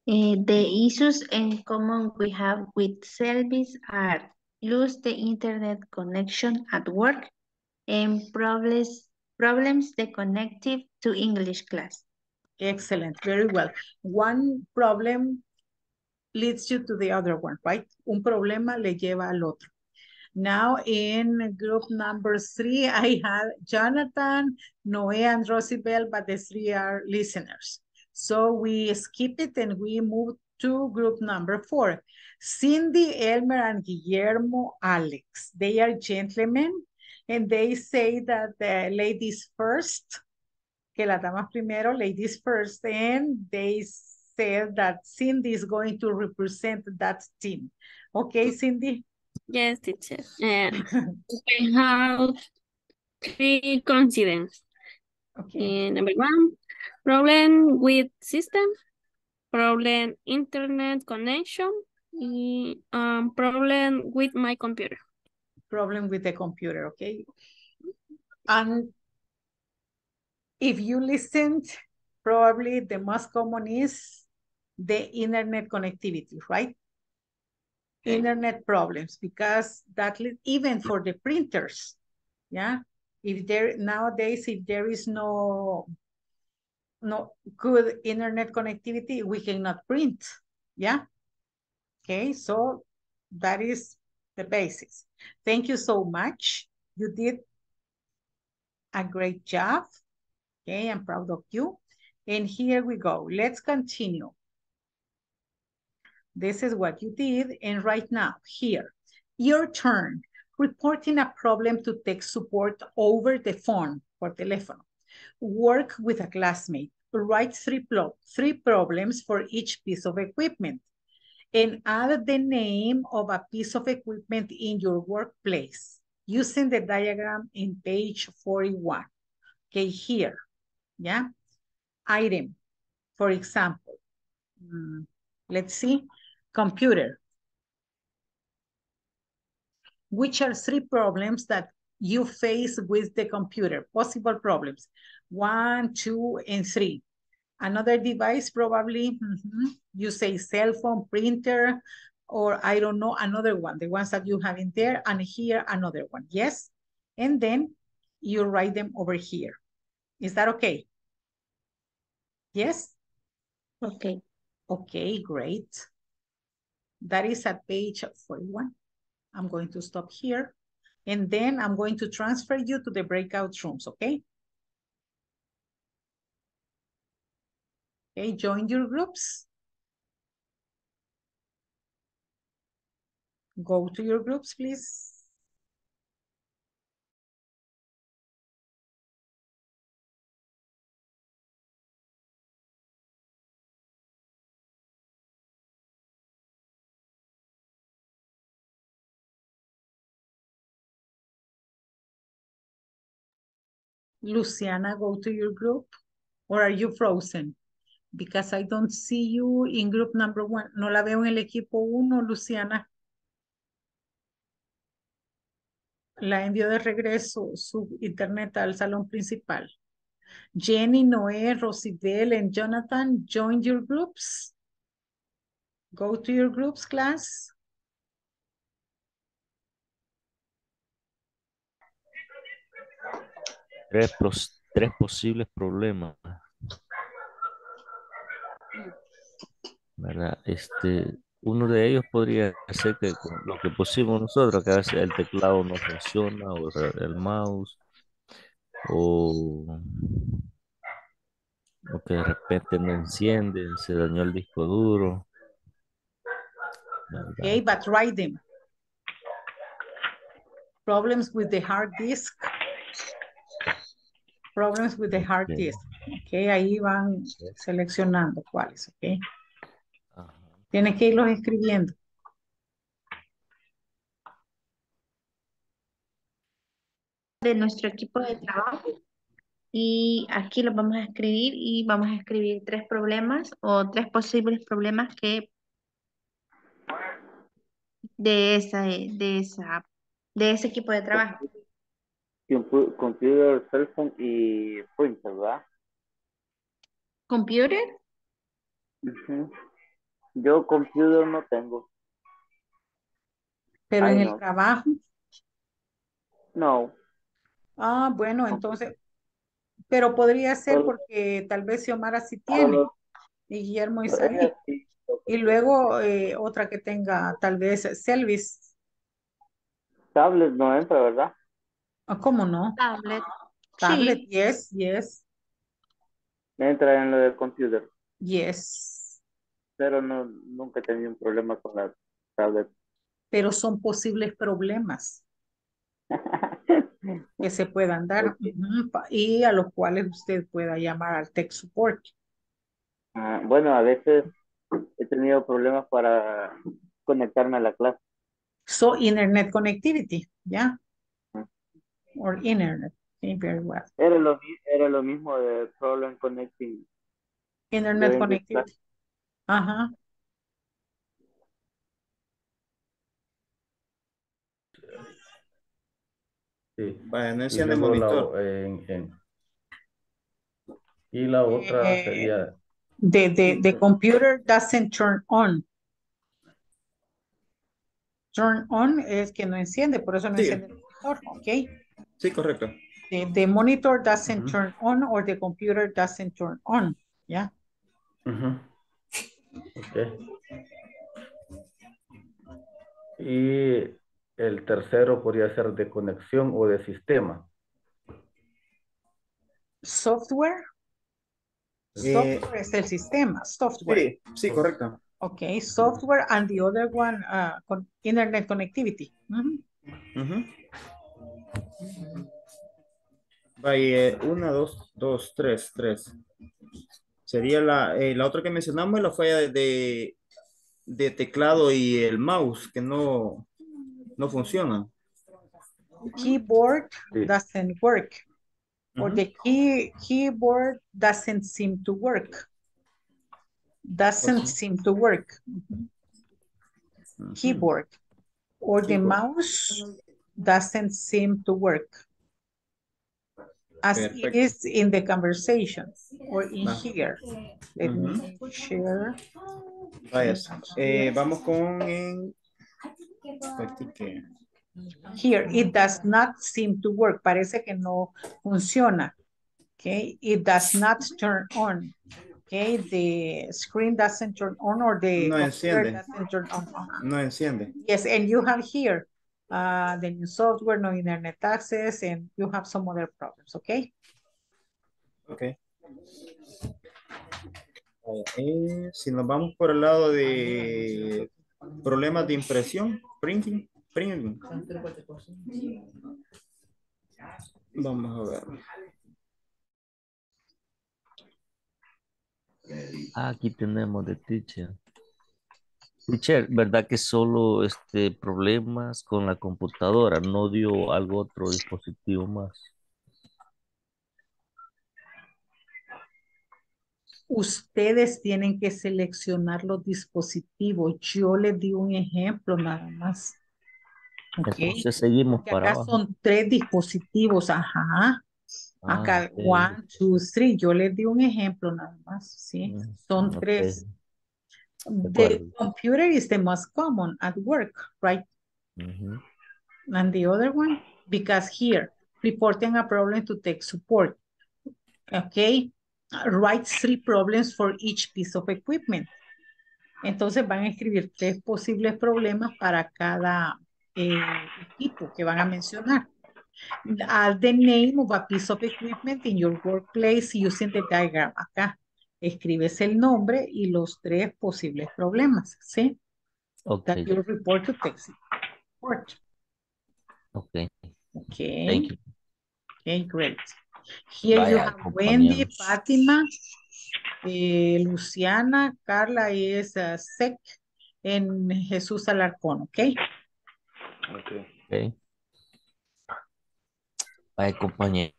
Uh, the issues in common we have with Selvis are lose the internet connection at work and problems problems the connective to English class. Excellent, very well. One problem leads you to the other one, right? Un problema le lleva al otro. Now in group number three, I have Jonathan, Noe, and Rosibel, but the three are listeners. So we skip it and we move to group number four. Cindy, Elmer, and Guillermo, Alex. They are gentlemen and they say that the ladies first, que las damas primero, ladies first, and they said that Cindy is going to represent that team. Okay, Cindy? Yes, teacher. Uh, we have three coincidence. Okay. Uh, number one, problem with system, problem internet connection, um, problem with my computer. Problem with the computer, okay? And if you listened, probably the most common is the internet connectivity, right? Internet problems, because that even for the printers, yeah? If there, nowadays, if there is no, no good internet connectivity, we cannot print, yeah? Okay, so that is the basis. Thank you so much. You did a great job. Okay, I'm proud of you. And here we go. Let's continue. This is what you did. And right now, here, your turn. Reporting a problem to tech support over the phone, por teléfono. Work with a classmate. Write three, pro three problems for each piece of equipment. And add the name of a piece of equipment in your workplace using the diagram in page 41. Okay, here, yeah? Item, for example, mm, let's see, computer. Which are three problems that you face with the computer? Possible problems, one, two, and three. Another device, probably, mhm, you say cell phone, printer, or I don't know, another one, the ones that you have in there, and here another one, yes? And then you write them over here. Is that okay? Yes? Okay. Okay, great. That is at page 41. I'm going to stop here. And then I'm going to transfer you to the breakout rooms, okay? Okay, join your groups. Go to your groups, please. Luciana, go to your group? Or are you frozen? Because I don't see you in group number one. No la veo en el equipo uno, Luciana. La envió de regreso su internet al salón principal. Jenny, Noé, Rosibel, and Jonathan, join your groups. Go to your groups, class. Tres, tres posibles problemas. ¿Verdad? Este, uno de ellos podría ser que con lo que pusimos nosotros, que a veces el teclado no funciona, o el mouse, o, o que de repente no enciende, se dañó el disco duro. ¿verdad? Okay, but write them. Problems with the hard disk. Problems with the hard Ok. disk. Okay, ahí van seleccionando cuáles, okay. Tienes que irlos escribiendo. De nuestro equipo de trabajo. Y aquí los vamos a escribir y vamos a escribir tres problemas o tres posibles problemas que de esa, de esa, de ese equipo de trabajo. Compu- Computer, cell phone y printer, ¿verdad? Computer, Ujú. Yo computer no tengo. Pero Ay, en el trabajo, No. ah, bueno, entonces, pero podría ser porque tal vez Xiomara sí tiene y Guillermo Isaí. Y luego eh, otra que tenga tal vez Selvis. Tablet no entra, ¿verdad? Ah, ¿Cómo no? tablet. Tablet, Sí, yes, yes, Entra en lo del computer. yes. Pero no, nunca he tenido un problema con la tablet. Pero son posibles problemas <laughs> que se puedan dar y a los cuales usted pueda llamar al tech support. Ah, bueno, a veces he tenido problemas para conectarme a la clase. So, internet connectivity, yeah, or internet, very well. Era lo, era lo mismo de problem connecting. Internet connectivity. Ajá. Sí. Vaya, no enciende el la, monitor. en- en- y la otra Eh, sería, The, the, the computer doesn't turn on. Turn on es que no enciende, por eso no Sí. enciende el monitor, ¿ok? Sí, correcto. The, the monitor doesn't turn on or the computer doesn't turn on, ¿ya? Ujú. Ok. Y el tercero podría ser de conexión o de sistema. Software, Eh, software es el sistema, software. sí, sí, correcto. Okay, software and the other one, uh, con internet connectivity. Vaya, eh, una, dos, dos, tres, tres. Sería la, eh, la otra que mencionamos, la falla de, de, de teclado y el mouse, que no, no funciona. Keyboard Sí. doesn't work, or Ujú. the key, keyboard doesn't seem to work. Doesn't seem to work. Ujú. Ujú. Keyboard, or the Keyboard. mouse doesn't seem to work. As it Perfecto. in the conversation, or in Ah. here. Let me share. Vaya, eh, vamos con en practique. Here, it does not seem to work. Parece que no funciona. Okay, it does not turn on. Okay, the screen doesn't turn on or the No enciende. doesn't turn on. No enciende. Yes, and you have here uh, the new software, no internet access, and you have some other problems, okay? Ok. Vaya, eh, si nos vamos por el lado de problemas de impresión, printing, printing. Vamos a ver. Ah, Aquí tenemos de teacher. Teacher, ¿verdad que solo este problemas con la computadora? ¿No dio algo otro dispositivo más? Ustedes tienen que seleccionar los dispositivos. Yo les di un ejemplo nada más. Ok. Entonces seguimos Porque para acá abajo. son tres dispositivos, ajá. Ah, Acá, one, two, three. Yo les di un ejemplo nada más, ¿sí? Mm, Son ok. tres. The computer is the most common at work, right? And the other one, because here, reporting a problem to tech support. Okay, write three problems for each piece of equipment. Entonces van a escribir tres posibles problemas para cada eh, equipo que van a mencionar. Add the name of a piece of equipment in your workplace using the diagram. Acá escribes el nombre y los tres posibles problemas, ¿sí? Ok, That you report to tech support. ok. Okay. Thank you. Okay, great. Here you have Wendy. Fátima, eh, Luciana, Carla es uh, Sec, en Jesús Alarcón, ¿ok? Ok. Vaya, compañero.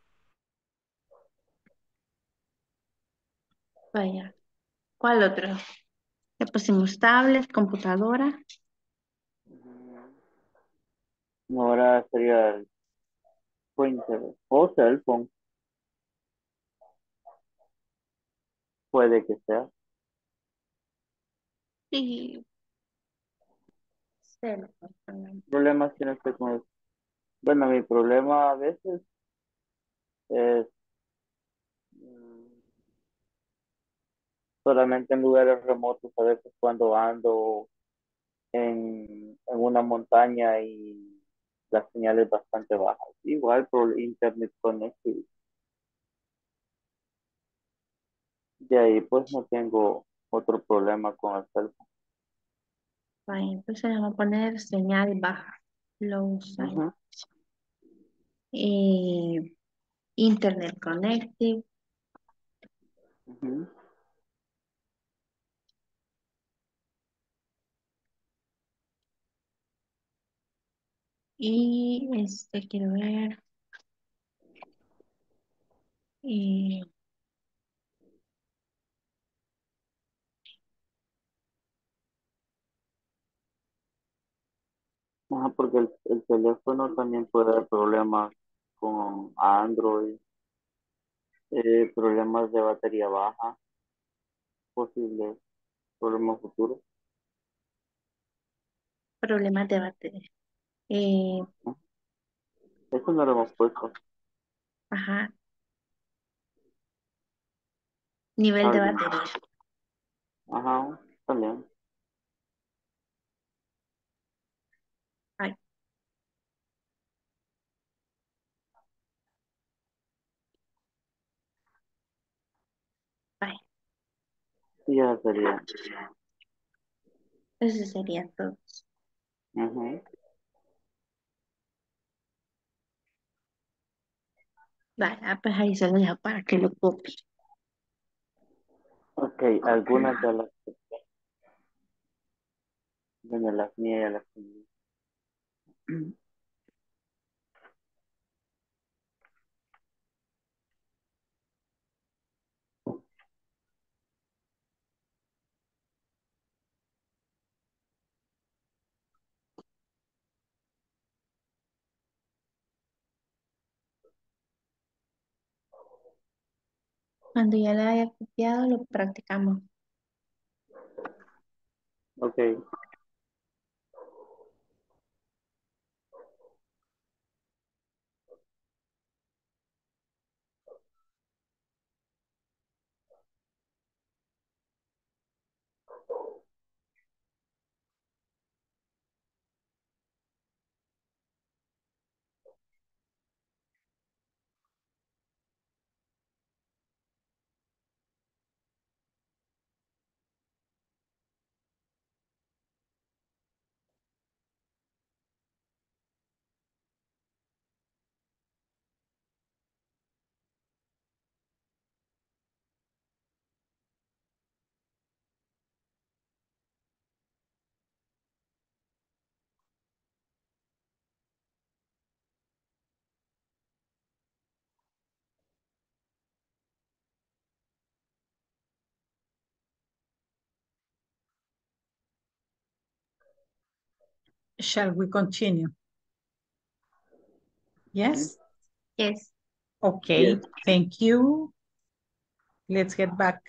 Vaya. ¿Cuál otro? Le pusimos tablet, computadora. Ahora sería el printer o cell phone. Puede que sea. Sí. Problemas tiene usted con eso. Bueno, mi problema a veces es solamente en lugares remotos, a veces cuando ando en, en una montaña y la señal es bastante baja. Igual por internet connectivity. De ahí pues no tengo otro problema con el phone. Vale, entonces vamos a poner señal baja. Low sign. Ujú. Eh, internet connected. Ujú. Y este, quiero ver. eh, Ajá, porque el, el teléfono también puede dar problemas con Android, eh, problemas de batería baja, posibles problemas futuros. problemas de batería. Eh, no lo hemos puesto. ajá. Nivel de Algo. batería. Ajá, también. Ay. Ay, Y ya sería. eso sería todo. Ujú. Vale, ah, pues ahí se lo dejo para que lo copie. Ok, algunas de las bueno, las mías ya las tengo. Cuando ya la haya copiado, lo practicamos. Ok. Shall we continue? Yes? Yes. Okay, Yes. thank you. Let's get back.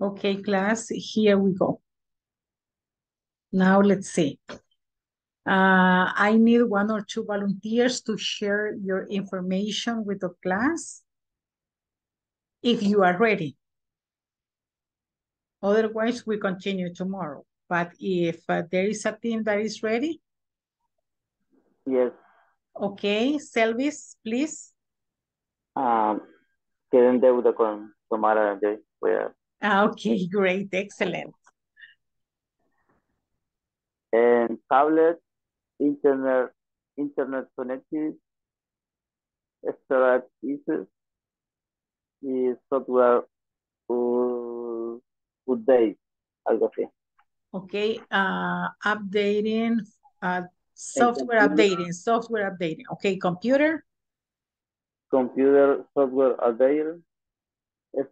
Okay, class, here we go. Now let's see. Uh, I need one or two volunteers to share your information with the class. If you are ready. Otherwise, we continue tomorrow. But if uh, there is a team that is ready, Yes. okay, Selvis, please. Um, quedé en deuda con Tomara de voy a- Ah, Okay, <laughs> great, excellent. And tablet, internet, internet connected, storage issues software update, algo así. Okay, uh, updating, uh, software updating, software updating. Okay, computer, Computer software update,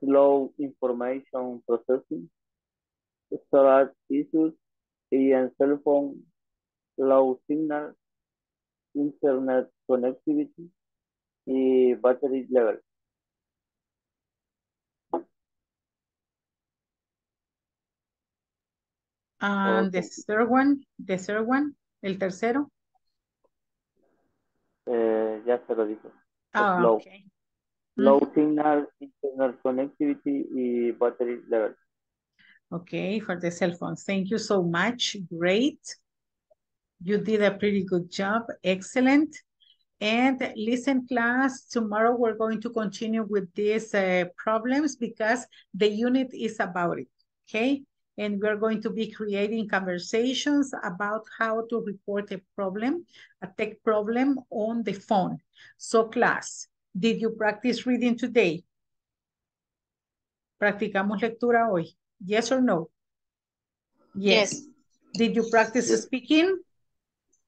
slow information processing, storage issues y en cell phone, low signal, internet connectivity y battery level. and the third one, the third one, el tercero. Eh, ya se lo dije. Ah. Low signal, internet connectivity battery level. Okay, for the cell phone. Thank you so much. Great. You did a pretty good job. Excellent. And listen, class, tomorrow we're going to continue with these uh, problems because the unit is about it, okay? And we're going to be creating conversations about how to report a problem, a tech problem on the phone. So class, did you practice reading today? ¿Practicamos lectura hoy? Yes or no? Yes. Did you practice speaking?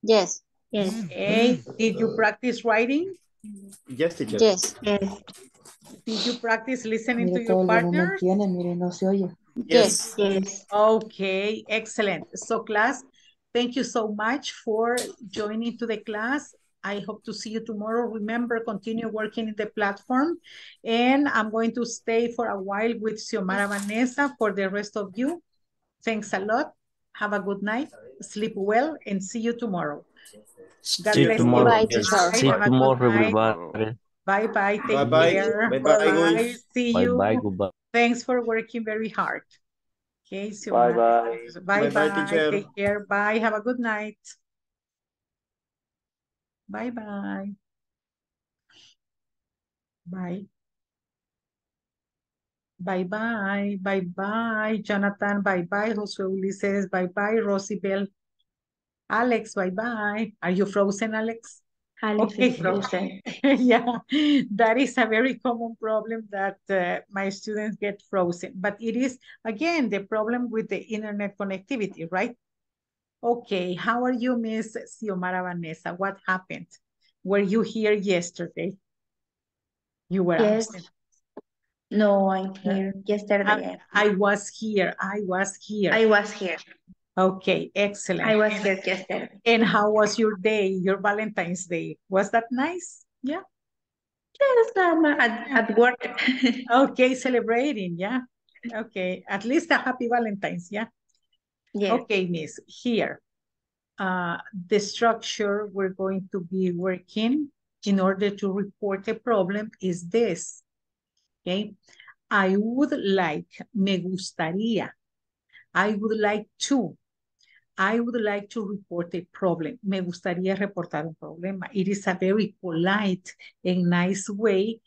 Yes. Yes. Mm. Okay. Did you practice writing? Yes, teacher. Yes. Yes. Did you practice listening to Mire, todo your el partner? tiene, mire, no se oye. Yes. Yes. Okay, excellent. So class, thank you so much for joining to the class. I hope to see you tomorrow. Remember, continue working in the platform. And I'm going to stay for a while with Xiomara Vanessa for the rest of you. Thanks a lot. Have a good night. Sleep well and see you tomorrow. God See you bless tomorrow. Bye, yes. teacher. See you Have a good tomorrow, night. everybody. Bye-bye. Take Bye-bye. care. Bye-bye, guys. See Bye you. bye. Goodbye. Thanks for working very hard. Okay, Bye Xiomara. bye. Bye Bye-bye, bye. teacher. Take care. Bye. Have a good night. Bye bye. Bye. Bye bye. Bye bye. Jonathan. Bye bye. Jose Ulises. Bye bye. Rosibel. Alex. Bye bye. Are you frozen, Alex? Alex Okay. is frozen. <laughs> yeah, that is a very common problem that uh, my students get frozen. But it is, again, the problem with the internet connectivity, right? Okay, how are you, Miss Xiomara Vanessa? What happened? Were you here yesterday? You were Yes. absent. No, I'm here. Yesterday. I, I was here. I was here. I was here. Okay, excellent. I was here yesterday. And how was your day, your Valentine's Day? Was that nice? Yeah. Yes, um, at, at work. Okay, celebrating, yeah. Okay, at least a happy Valentine's, yeah. Okay, Miss, here. Uh, the structure we're going to be working in order to report a problem is this. Okay, I would like, me gustaría. I would like to. I would like to report a problem. Me gustaría reportar un problema. It is a very polite and nice way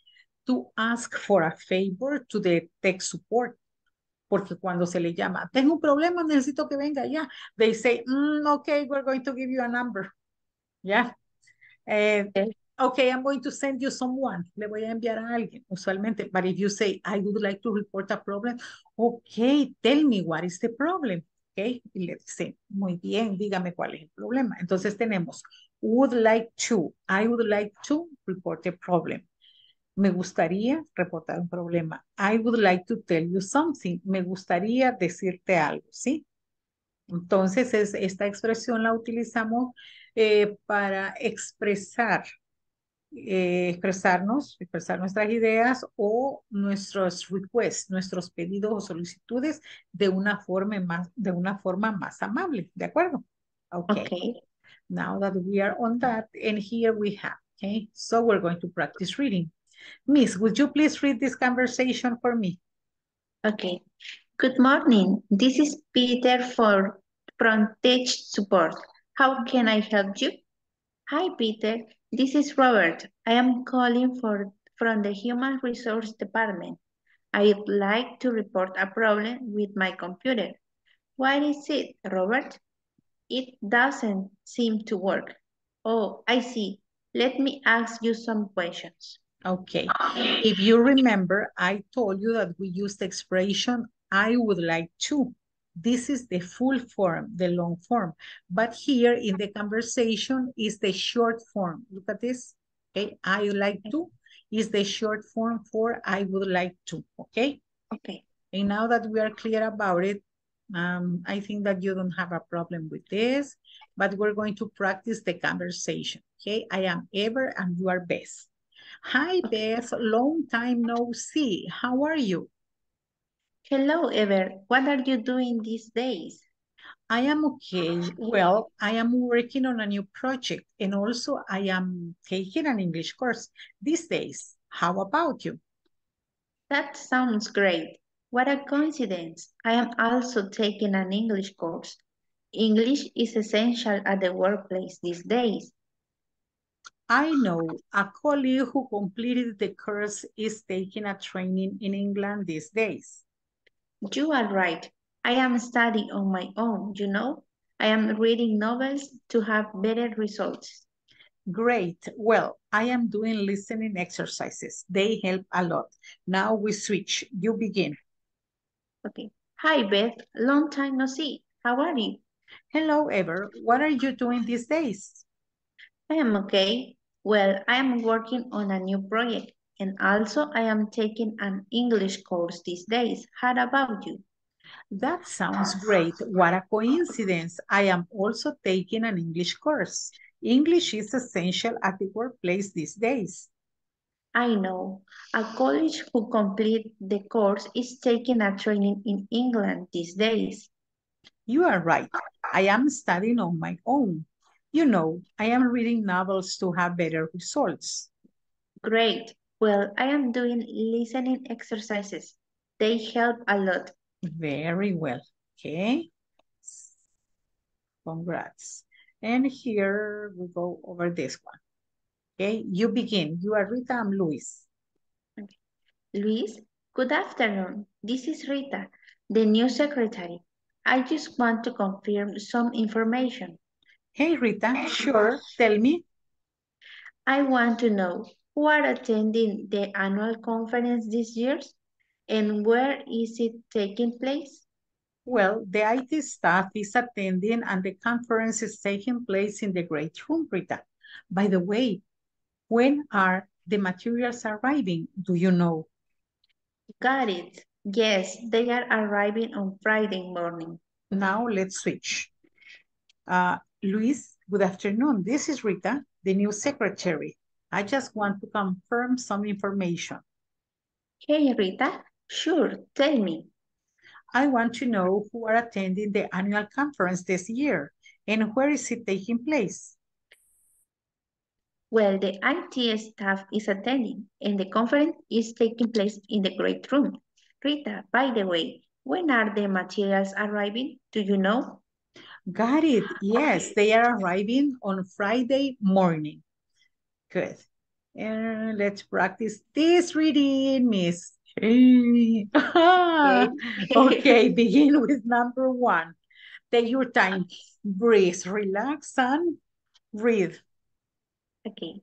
to ask for a favor to the tech support. Porque cuando se le llama, tengo un problema, necesito que venga ya. They say, "Mm, okay, we're going to give you a number. Yeah. Eh, okay, I'm going to send you someone. Le voy a enviar a alguien, usualmente. But if you say, I would like to report a problem, okay, tell me what is the problem. Okay, y le dice, muy bien, dígame cuál es el problema. Entonces tenemos, would like to, I would like to report a problem. Me gustaría reportar un problema. I would like to tell you something. Me gustaría decirte algo, ¿sí? Entonces, es, esta expresión la utilizamos eh, para expresar eh, expresarnos, expresar nuestras ideas o nuestros requests, nuestros pedidos o solicitudes de una forma más, de una forma más amable, ¿de acuerdo? Okay. Okay. Now that we are on that, and here we have, okay? So we're going to practice reading. Miss, would you please read this conversation for me? Okay. Good morning. This is Peter for from Tech Support. How can I help you? Hi, Peter. This is Robert. I am calling for from the Human Resource Department. I would like to report a problem with my computer. What is it, Robert? It doesn't seem to work. Oh, I see. Let me ask you some questions. Okay. If you remember, I told you that we use the expression, I would like to. This is the full form, the long form. But here in the conversation is the short form. Look at this. Okay. I would like to is the short form for I would like to. Okay. Okay. And now that we are clear about it, um, I think that you don't have a problem with this, but we're going to practice the conversation. Okay. I am Ever and you are Beth. Hi, Beth. Long time no see. How are you? Hello, Ever. What are you doing these days? I am okay. Well, I am working on a new project and also I am taking an English course these days. How about you? That sounds great. What a coincidence. I am also taking an English course. English is essential at the workplace these days. I know a colleague who completed the course is taking a training in England these days. You are right. I am studying on my own, you know. I am reading novels to have better results. Great. Well, I am doing listening exercises. They help a lot. Now we switch. You begin. Okay. Hi, Beth. Long time no see. How are you? Hello, Ever. What are you doing these days? I am okay. Well, I am working on a new project and also I am taking an English course these days. How about you? That sounds great. What a coincidence. I am also taking an English course. English is essential at the workplace these days. I know. A college who complete the course is taking a training in England these days. You are right. I am studying on my own. You know, I am reading novels to have better results. Great. Well, I am doing listening exercises. They help a lot. Very well. Okay. Congrats. And here we go over this one. Okay, you begin. You are Rita, I'm Luis. Okay. Luis, good afternoon. This is Rita, the new secretary. I just want to confirm some information. Hey, Rita, sure. Tell me. I want to know who are attending the annual conference this year and where is it taking place? Well, the IT staff is attending and the conference is taking place in the great room, Rita. By the way, when are the materials arriving? Do you know? Got it. Yes, they are arriving on Friday morning. Now let's switch. Uh, Luis, good afternoon. This is Rita, the new secretary. I just want to confirm some information. Hey, Rita. Sure, tell me. I want to know who are attending the annual conference this year and where is it taking place? Well, the IT staff is attending and the conference is taking place in the great room. Rita, by the way, when are the materials arriving? Do you know? Got it. Yes, they are arriving on Friday morning. Good. And let's practice this reading, Miss. <laughs> Okay, begin with number one. Take your time. Breathe, relax, and breathe. Okay.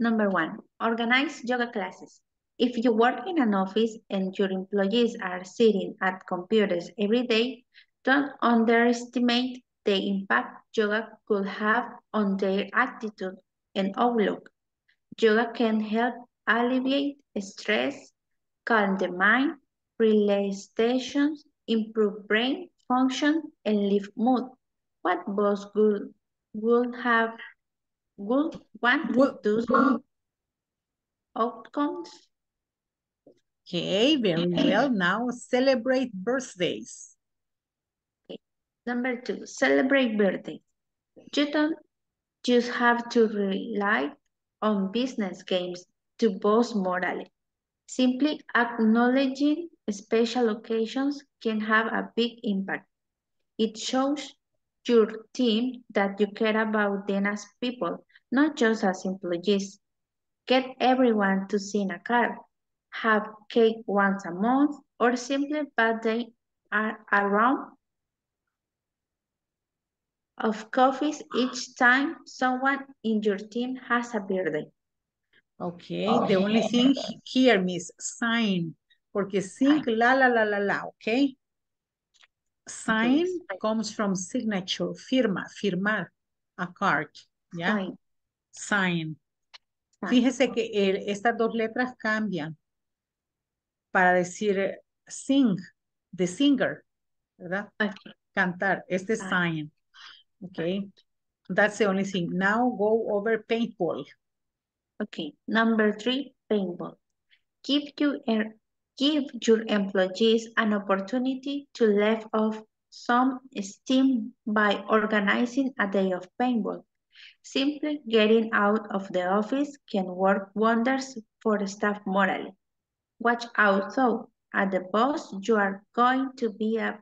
Number one, organize yoga classes. If you work in an office and your employees are sitting at computers every day, don't underestimate the impact yoga could have on their attitude and outlook. Yoga can help alleviate stress, calm the mind, release tensions, improve brain function, and lift mood. What boss would, would have would want Would- those outcomes. Okay, very well. Now celebrate birthdays. Number two, celebrate birthday. You don't just have to rely on business games to boast morally. Simply acknowledging special occasions can have a big impact. It shows your team that you care about them as people, not just as employees. Get everyone to sing a card, have cake once a month, or simply pass they are around of coffees each time someone in your team has a birthday. Okay, the only thing he- here, miss, sign, porque sing, la, la, la, la, la, okay? Sign comes from signature, firma, firmar, a card, ¿ya? Sign. Sign. Sign. Fíjese que el- estas dos letras cambian para decir eh, sing, the singer, ¿verdad? Okay. Cantar, este es Ah. sign, okay? That's the only thing. Now go over paintball. Okay, number three, paintball. Give you er- give your employees an opportunity to let off some steam by organizing a day of paintball. Simply getting out of the office can work wonders for staff morale. Watch out though, at the boss you are going to be a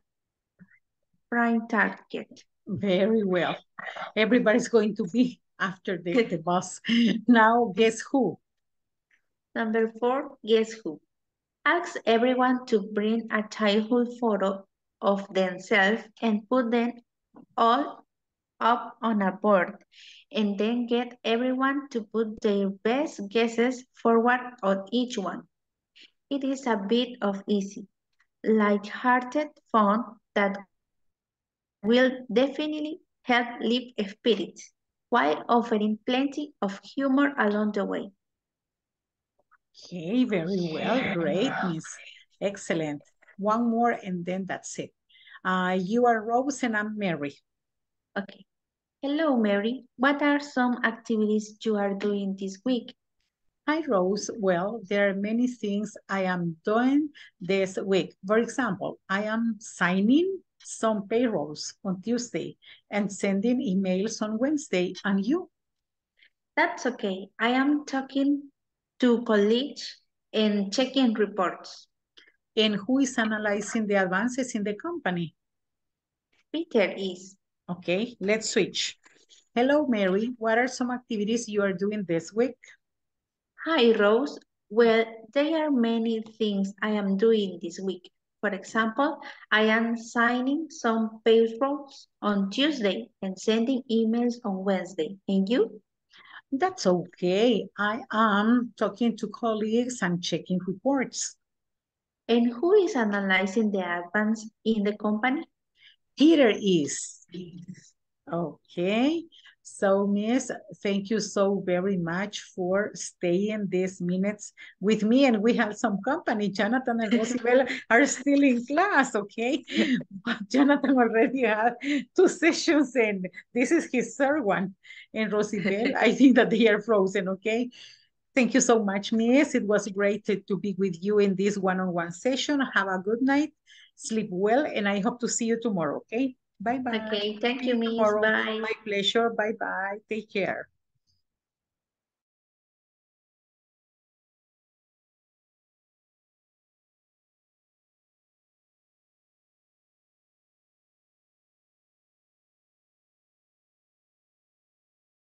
prime target. Very well. Everybody's going to be after the, the bus. Now, guess who? Number four, guess who? Ask everyone to bring a childhood photo of themselves and put them all up on a board. And then get everyone to put their best guesses forward on each one. It is a bit of easy, light-hearted fun that will definitely help lift spirits while offering plenty of humor along the way. Okay, very well. Great, Miss. Excellent. One more and then that's it. Uh, you are Rose and I'm Mary. Okay. Hello, Mary. What are some activities you are doing this week? Hi, Rose. Well, there are many things I am doing this week. For example, I am signing some payrolls on Tuesday and sending emails on Wednesday. And you? That's okay. I am talking to colleagues and checking reports. And who is analyzing the advances in the company? Peter is. Okay, let's switch. Hello, Mary. What are some activities you are doing this week? Hi, Rose. Well, there are many things I am doing this week. For example, I am signing some payrolls on Tuesday and sending emails on Wednesday. And you? That's okay. I am talking to colleagues and checking reports. And who is analyzing the advance in the company? Peter is. Okay. So, Miss, thank you so very much for staying these minutes with me. And we have some company. Jonathan and Rosibel <laughs> are still in class, okay? But Jonathan already had two sessions and this is his third one. And Rosibel, I think that they are frozen, okay? Thank you so much, Miss. It was great to, to be with you in this one-on-one session. Have a good night, sleep well, and I hope to see you tomorrow, okay? Bye-bye. Okay, thank you, Miss. Bye. My pleasure. Bye-bye. Take care.